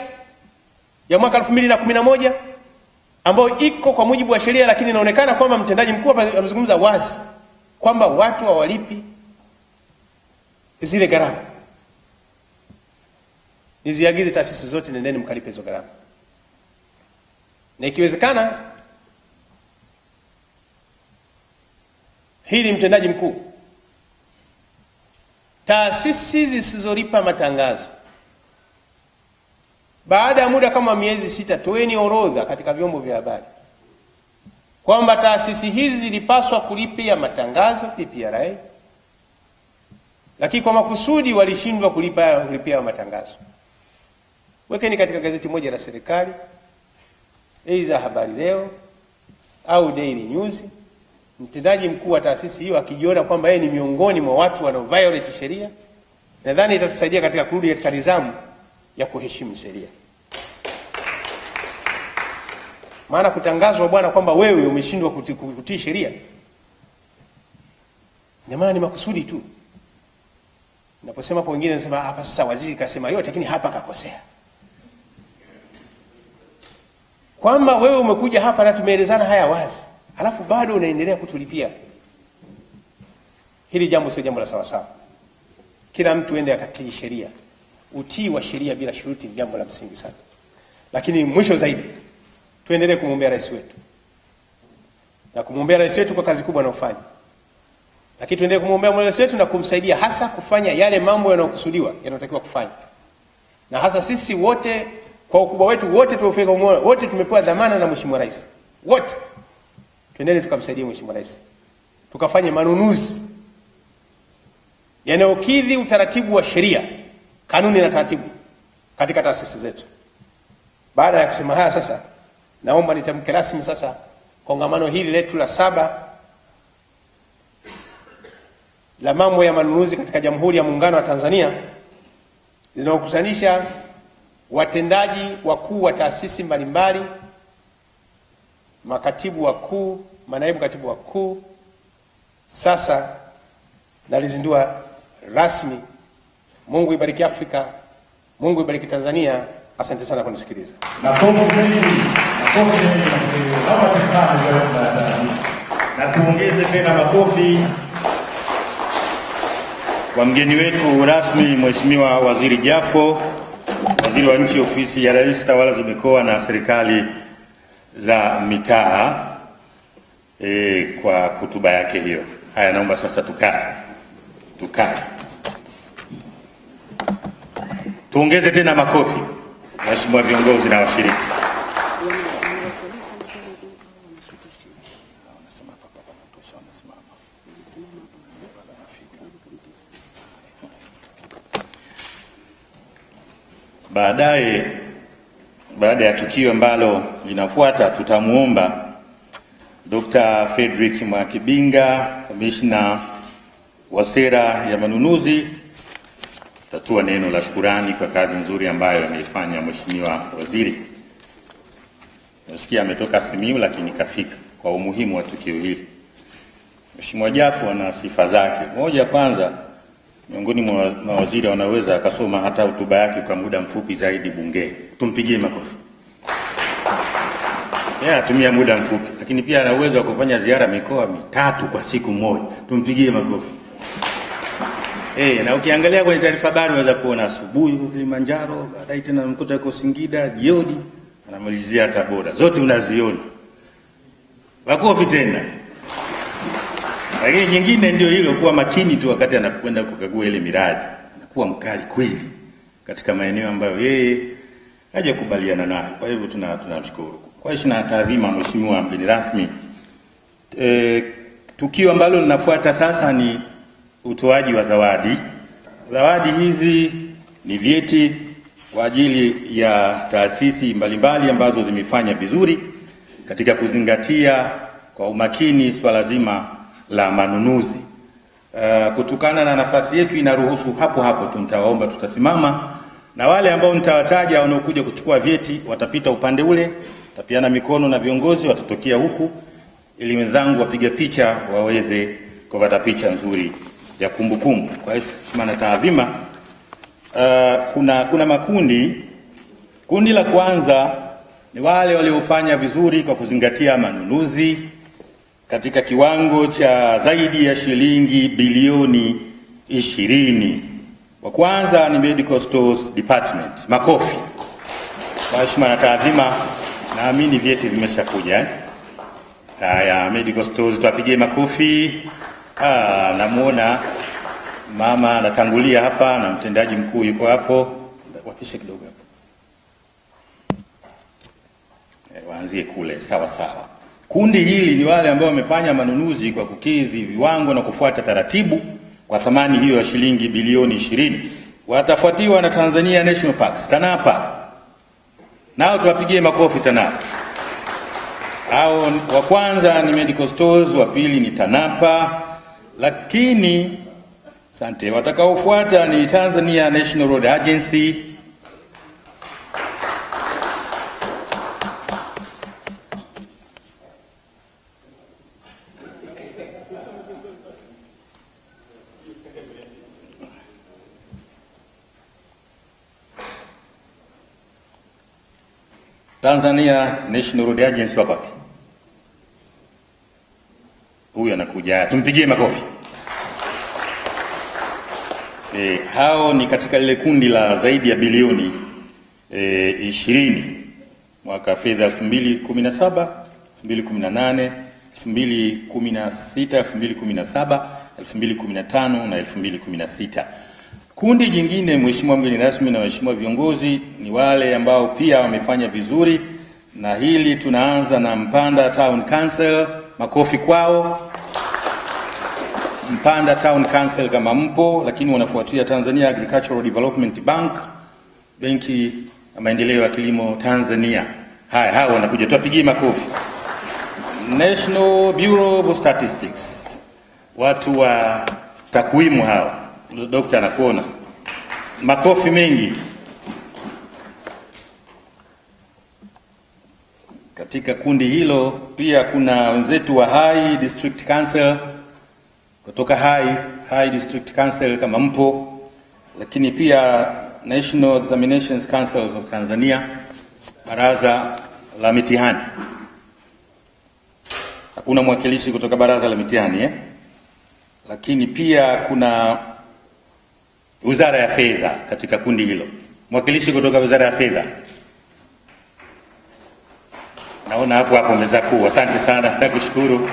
ya mwaka 2011 ambayo iko kwa mujibu wa sheria, lakini inaonekana kwamba mtendaji mkuu amezungumza wazi kwamba watu hawalipi zile gharama. Niziagize taasisi zote, nendeni mkalipe hizo gharama, na ikiwezekana hili mtendaji mkuu, taasisi zisizolipa matangazo baada ya muda kama miezi sita, toeni orodha katika vyombo vya habari kwamba taasisi hizi zilipaswa kulipia matangazo PPRA, lakini kwa makusudi walishindwa kulipa kulipia matangazo. Wekeni katika gazeti moja la serikali, aidha Habari Leo au Daily News, mtendaji mkuu wa taasisi hiyo akijiona kwamba yeye ni miongoni mwa watu wanao violate sheria, nadhani itatusaidia katika kurudi katika nizamu ya kuheshimu sheria. Maana kutangazwa bwana kwamba wewe umeshindwa kuti- kutii sheria, ina maana ni makusudi tu. Naposema hapo, wengine nasema hapa sasa waziri kasema yote, lakini hapa kakosea, kwamba wewe umekuja hapa na tumeelezana haya wazi, alafu bado unaendelea kutulipia. Hili jambo sio jambo la sawasawa. Kila mtu ende akatii sheria. Utii wa sheria bila shuruti ni jambo la msingi sana. Lakini mwisho zaidi, tuendelee kumwombea rais wetu na kumwombea rais wetu kwa kazi kubwa anayofanya, lakini tuendelee kumwombea rais wetu na kumsaidia hasa kufanya yale mambo yanayokusudiwa yanayotakiwa kufanya, na hasa sisi wote kwa ukubwa wetu wote tumepewa dhamana na mheshimiwa rais, wote tuendele tukamsaidie mheshimiwa rais, tukafanye manunuzi yanayokidhi utaratibu wa sheria, kanuni na taratibu katika taasisi zetu. Baada ya kusema haya, sasa naomba nitamke rasmi sasa kongamano hili letu la saba la mambo ya manunuzi katika Jamhuri ya Muungano wa Tanzania linaokutanisha watendaji wakuu wa taasisi mbalimbali, makatibu wakuu, manaibu katibu wakuu, sasa nalizindua rasmi. Mungu ibariki Afrika, Mungu ibariki Tanzania. Asante sana kunisikiliza. Na tuongeze tena makofi Kwa mgeni wetu rasmi Mheshimiwa Waziri Jafo, Waziri wa Nchi Ofisi ya Rais, Tawala za Mikoa na Serikali za Mitaa, e, kwa hotuba yake hiyo. Haya, naomba sasa tukae, tukae, tuongeze tena makofi, Mheshimiwa viongozi na washiriki. Baadaye, baada ya tukio ambalo linafuata, tutamwomba Dr. Frederick Mwakibinga, kamishna wa sera ya manunuzi, tatua neno la shukurani kwa kazi nzuri ambayo ameifanya Mheshimiwa Waziri. Nasikia ametoka Simiyu lakini kafika kwa umuhimu wa tukio hili. Mheshimiwa jafu ana sifa zake. Moja, kwanza miongoni mwa mawaziri wanaweza akasoma hata hotuba yake kwa muda mfupi zaidi bungeni. Tumpigie makofi. Yeye atumia muda mfupi, lakini pia ana uwezo wa kufanya ziara mikoa mitatu kwa siku moja. Tumpigie makofi. Eh, na ukiangalia kwenye taarifa habari unaweza kuona asubuhi huko Kilimanjaro, baadaye tena mkuta yuko Singida, jioni anamalizia Tabora. Zote unaziona. Wakofi tena. Lakini nyingine ndio hilo, kuwa makini tu wakati anapokwenda kukagua ile miradi, anakuwa mkali kweli katika maeneo ambayo yeye hajakubaliana nayo. Kwa hivyo tuna tunamshukuru kwa heshima na taadhima, Mheshimiwa mgeni rasmi. E, tukio ambalo linafuata sasa ni utoaji wa zawadi. Zawadi hizi ni vyeti kwa ajili ya taasisi mbalimbali ambazo zimefanya vizuri katika kuzingatia kwa umakini swala zima la manunuzi. Uh, kutokana na nafasi yetu inaruhusu hapo hapo tu nitawaomba tutasimama na wale ambao nitawataja wanaokuja kuchukua vyeti watapita upande ule, tapiana mikono na viongozi watatokea huku, ili wenzangu wapiga picha waweze kupata picha nzuri ya kumbukumbu. Kwa heshima na taadhima, uh, kuna, kuna makundi. Kundi la kwanza ni wale waliofanya vizuri kwa kuzingatia manunuzi katika kiwango cha zaidi ya shilingi bilioni ishirini. Wa kwanza ni Medical Stores Department. Makofi kwa heshima na taadhima. Naamini vyeti vimeshakuja eh? Haya, Medical Stores tuwapigie makofi. Ah, namuona mama anatangulia hapa na mtendaji mkuu yuko hapo, wapishe kidogo hapo eh, waanzie kule sawa sawa. Kundi hili ni wale ambao wamefanya manunuzi kwa kukidhi viwango na kufuata taratibu kwa thamani hiyo ya shilingi bilioni ishirini. Watafuatiwa na Tanzania National Parks, TANAPA. Nao tuwapigie makofi TANAPA. Hao wa kwanza ni Medical Stores, wa pili ni TANAPA, lakini sante watakaofuata ni Tanzania National Road Agency, Tanzania National Road Agency wako wapi? Huyu anakuja, tumpigie makofi. E, hao ni katika lile kundi la zaidi ya bilioni e, ishirini mwaka wa fedha 2017 2018 2016 2017 2015 na 2016. Kundi jingine, Mheshimiwa mgeni rasmi na waheshimiwa viongozi, ni wale ambao pia wamefanya vizuri, na hili tunaanza na Mpanda Town Council. Makofi kwao. Mpanda Town Council kama mpo, lakini wanafuatia Tanzania Agricultural Development Bank, benki ya maendeleo ya kilimo Tanzania. Haya, hao wanakuja, tuwapigie makofi. National Bureau of Statistics, watu wa takwimu hawa Dokta anakuona, makofi mengi. Katika kundi hilo pia kuna wenzetu wa Hai District Council kutoka Hai, Hai District Council kama mpo, lakini pia National Examinations Council of Tanzania, baraza la mitihani. Hakuna mwakilishi kutoka baraza la mitihani eh? Lakini pia kuna Wizara ya Fedha katika kundi hilo, mwakilishi kutoka Wizara ya Fedha naona hapo hapo meza kuu. Asante sana, nakushukuru.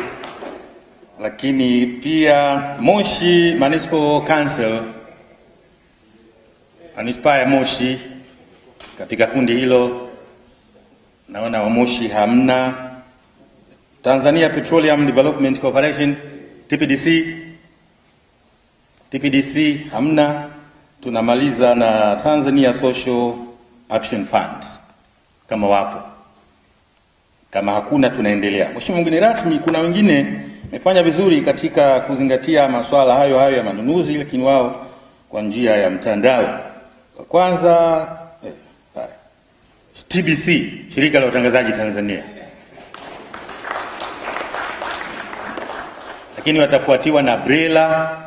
Lakini pia Moshi Municipal Council, manispaa ya Moshi katika kundi hilo, naona wa Moshi hamna. Tanzania Petroleum Development Corporation TPDC, TPDC hamna. Tunamaliza na Tanzania Social Action Fund kama wapo, kama hakuna tunaendelea. Mheshimiwa mgeni rasmi, kuna wengine mefanya vizuri katika kuzingatia masuala hayo hayo ya manunuzi, lakini wao kwa njia ya mtandao. Kwa kwanza eh. TBC, shirika la utangazaji Tanzania, lakini watafuatiwa na Brela,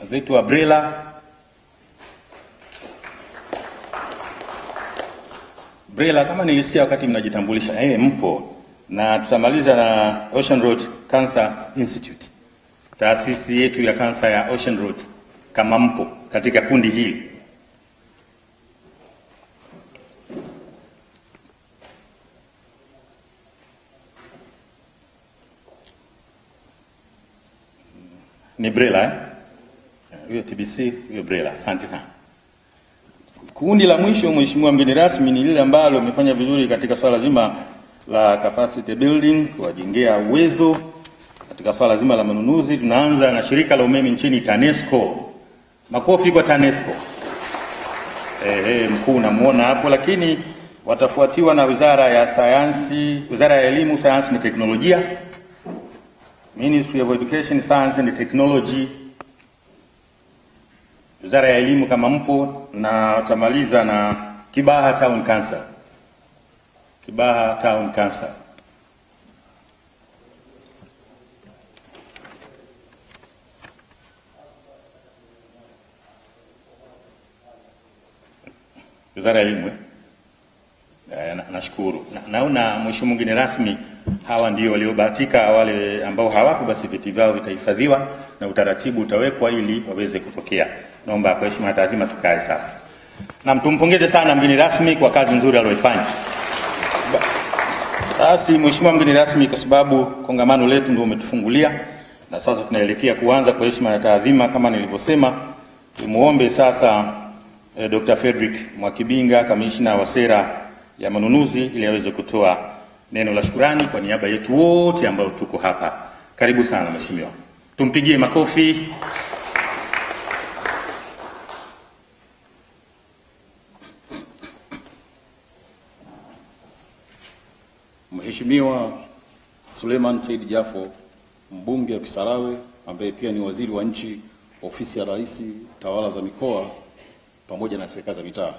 wazetu wa Brela Brela kama nilisikia wakati mnajitambulisha, eh, mpo na tutamaliza na Ocean Road Cancer Institute, taasisi yetu ya kansa ya Ocean Road, kama mpo katika kundi hili. Ni Brela eh? Huyo TBC huyo BRELA. Asante sana. Kundi la mwisho, mheshimiwa mgeni rasmi, ni lile ambalo limefanya vizuri katika swala zima la capacity building, kuwajengea uwezo katika swala zima la manunuzi. Tunaanza na shirika la umeme nchini TANESCO. Makofi kwa TANESCO. Eh, eh, mkuu namuona hapo, lakini watafuatiwa na wizara ya sayansi, wizara ya elimu, sayansi na teknolojia, Ministry of Education, Science and Technology, wizara ya elimu kama mpo, na utamaliza na Kibaha Town Council, Kibaha Town Council. Wizara ya elimu eh? Eh, na- Nashukuru. Na- Naona mheshimiwa mgeni rasmi, hawa ndio waliobahatika. Wale ambao hawako, basi vyeti vyao vitahifadhiwa na utaratibu utawekwa ili waweze kupokea. Naomba kwa heshima na taadhima tukae sasa, na tumpongeze sana mgeni rasmi kwa kazi nzuri aliyoifanya. Basi mheshimiwa mgeni rasmi, kwa sababu kongamano letu ndio umetufungulia na sasa tunaelekea kuanza, kwa heshima na taadhima, kama nilivyosema, tumuombe sasa eh, Dr. Frederick Mwakibinga, kamishna wa sera ya manunuzi, ili aweze kutoa neno la shukrani kwa niaba yetu wote ambao tuko hapa. Karibu sana mheshimiwa, tumpigie makofi. Mheshimiwa Suleiman Said Jafo, mbunge wa Kisarawe ambaye pia ni waziri wa nchi ofisi ya Rais, tawala za mikoa pamoja na serikali za mitaa.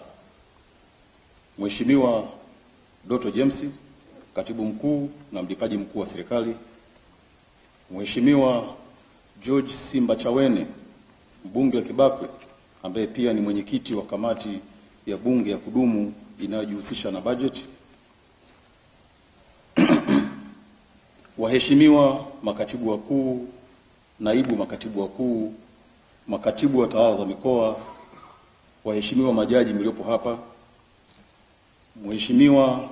Mheshimiwa Doto James, katibu mkuu na mlipaji mkuu wa serikali. Mheshimiwa George Simba Chawene, mbunge wa Kibakwe ambaye pia ni mwenyekiti wa kamati ya bunge ya kudumu inayojihusisha na bajeti. Waheshimiwa makatibu wakuu, naibu makatibu wakuu, makatibu wa tawala za mikoa, waheshimiwa majaji mliopo hapa, Mheshimiwa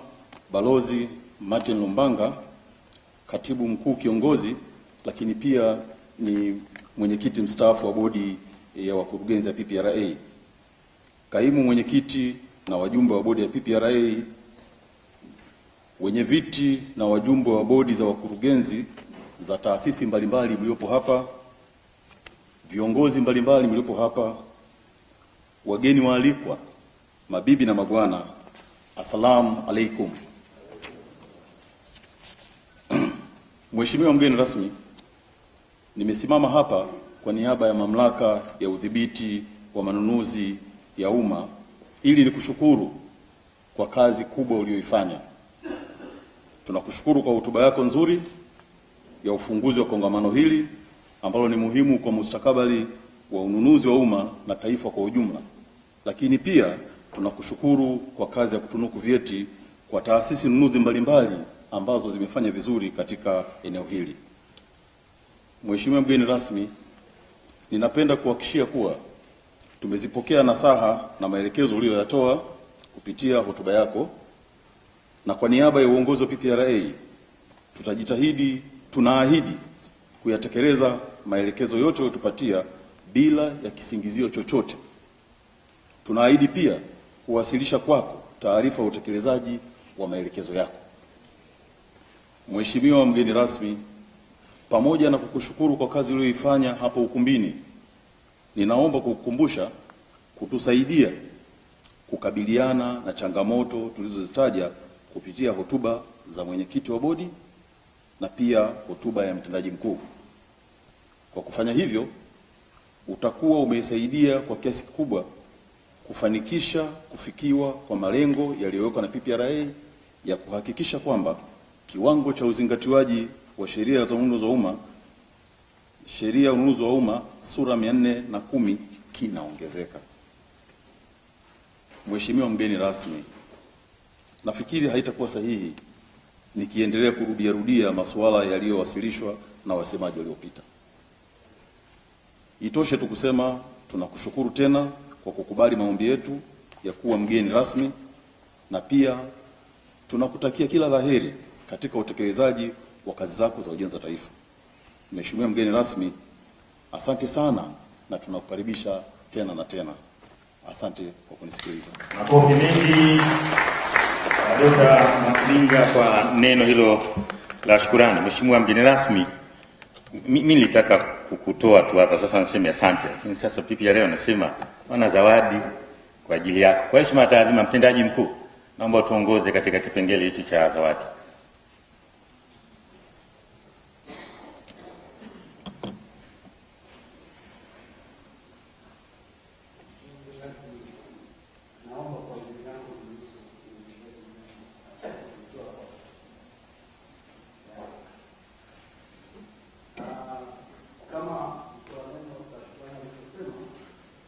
Balozi Martin Lumbanga, katibu mkuu kiongozi, lakini pia ni mwenyekiti mstaafu wa bodi ya wakurugenzi ya PPRA, kaimu mwenyekiti na wajumbe wa bodi ya PPRA wenye viti na wajumbe wa bodi za wakurugenzi za taasisi mbalimbali mliopo hapa, viongozi mbalimbali mliopo hapa, wageni waalikwa, mabibi na mabwana, assalamu alaikum. Mheshimiwa mgeni rasmi, nimesimama hapa kwa niaba ya mamlaka ya udhibiti wa manunuzi ya umma ili nikushukuru kwa kazi kubwa uliyoifanya. Tunakushukuru kwa hotuba yako nzuri ya ufunguzi wa kongamano hili ambalo ni muhimu kwa mustakabali wa ununuzi wa umma na taifa kwa ujumla. Lakini pia tunakushukuru kwa kazi ya kutunuku vyeti kwa taasisi nunuzi mbalimbali ambazo zimefanya vizuri katika eneo hili. Mheshimiwa mgeni rasmi, ninapenda kuhakikishia kuwa tumezipokea nasaha na maelekezo uliyoyatoa kupitia hotuba yako na kwa niaba ya uongozi wa PPRA tutajitahidi, tunaahidi kuyatekeleza maelekezo yote yotupatia bila ya kisingizio chochote. Tunaahidi pia kuwasilisha kwako taarifa ya utekelezaji wa maelekezo yako. Mheshimiwa mgeni rasmi, pamoja na kukushukuru kwa kazi uliyoifanya hapo ukumbini, ninaomba kukukumbusha kutusaidia kukabiliana na changamoto tulizozitaja kupitia hotuba za mwenyekiti wa bodi na pia hotuba ya mtendaji mkuu. Kwa kufanya hivyo, utakuwa umeisaidia kwa kiasi kikubwa kufanikisha kufikiwa kwa malengo yaliyowekwa na PPRA ya kuhakikisha kwamba kiwango cha uzingatiwaji wa sheria za ununuzi wa umma sheria ya ununuzi wa umma sura mia nne na kumi kinaongezeka. Mheshimiwa mgeni rasmi, nafikiri haitakuwa sahihi nikiendelea kurudia rudia masuala yaliyowasilishwa na wasemaji waliopita. Itoshe tu kusema tunakushukuru tena kwa kukubali maombi yetu ya kuwa mgeni rasmi na pia tunakutakia kila la heri katika utekelezaji wa kazi zako za ujenzi wa taifa. Mheshimiwa mgeni rasmi, asante sana na tunakukaribisha tena na tena. Asante kwa kunisikiliza. Makofi mengi Dr. Makulinga kwa neno hilo la shukurani. Mheshimiwa mgeni rasmi, mimi nilitaka kukutoa tu hapa sasa niseme asante, lakini sasa pipi ya leo nasema wana zawadi kwa ajili yako. Kwa heshima ya taadhima, mtendaji mkuu, naomba tuongoze katika kipengele hichi cha zawadi.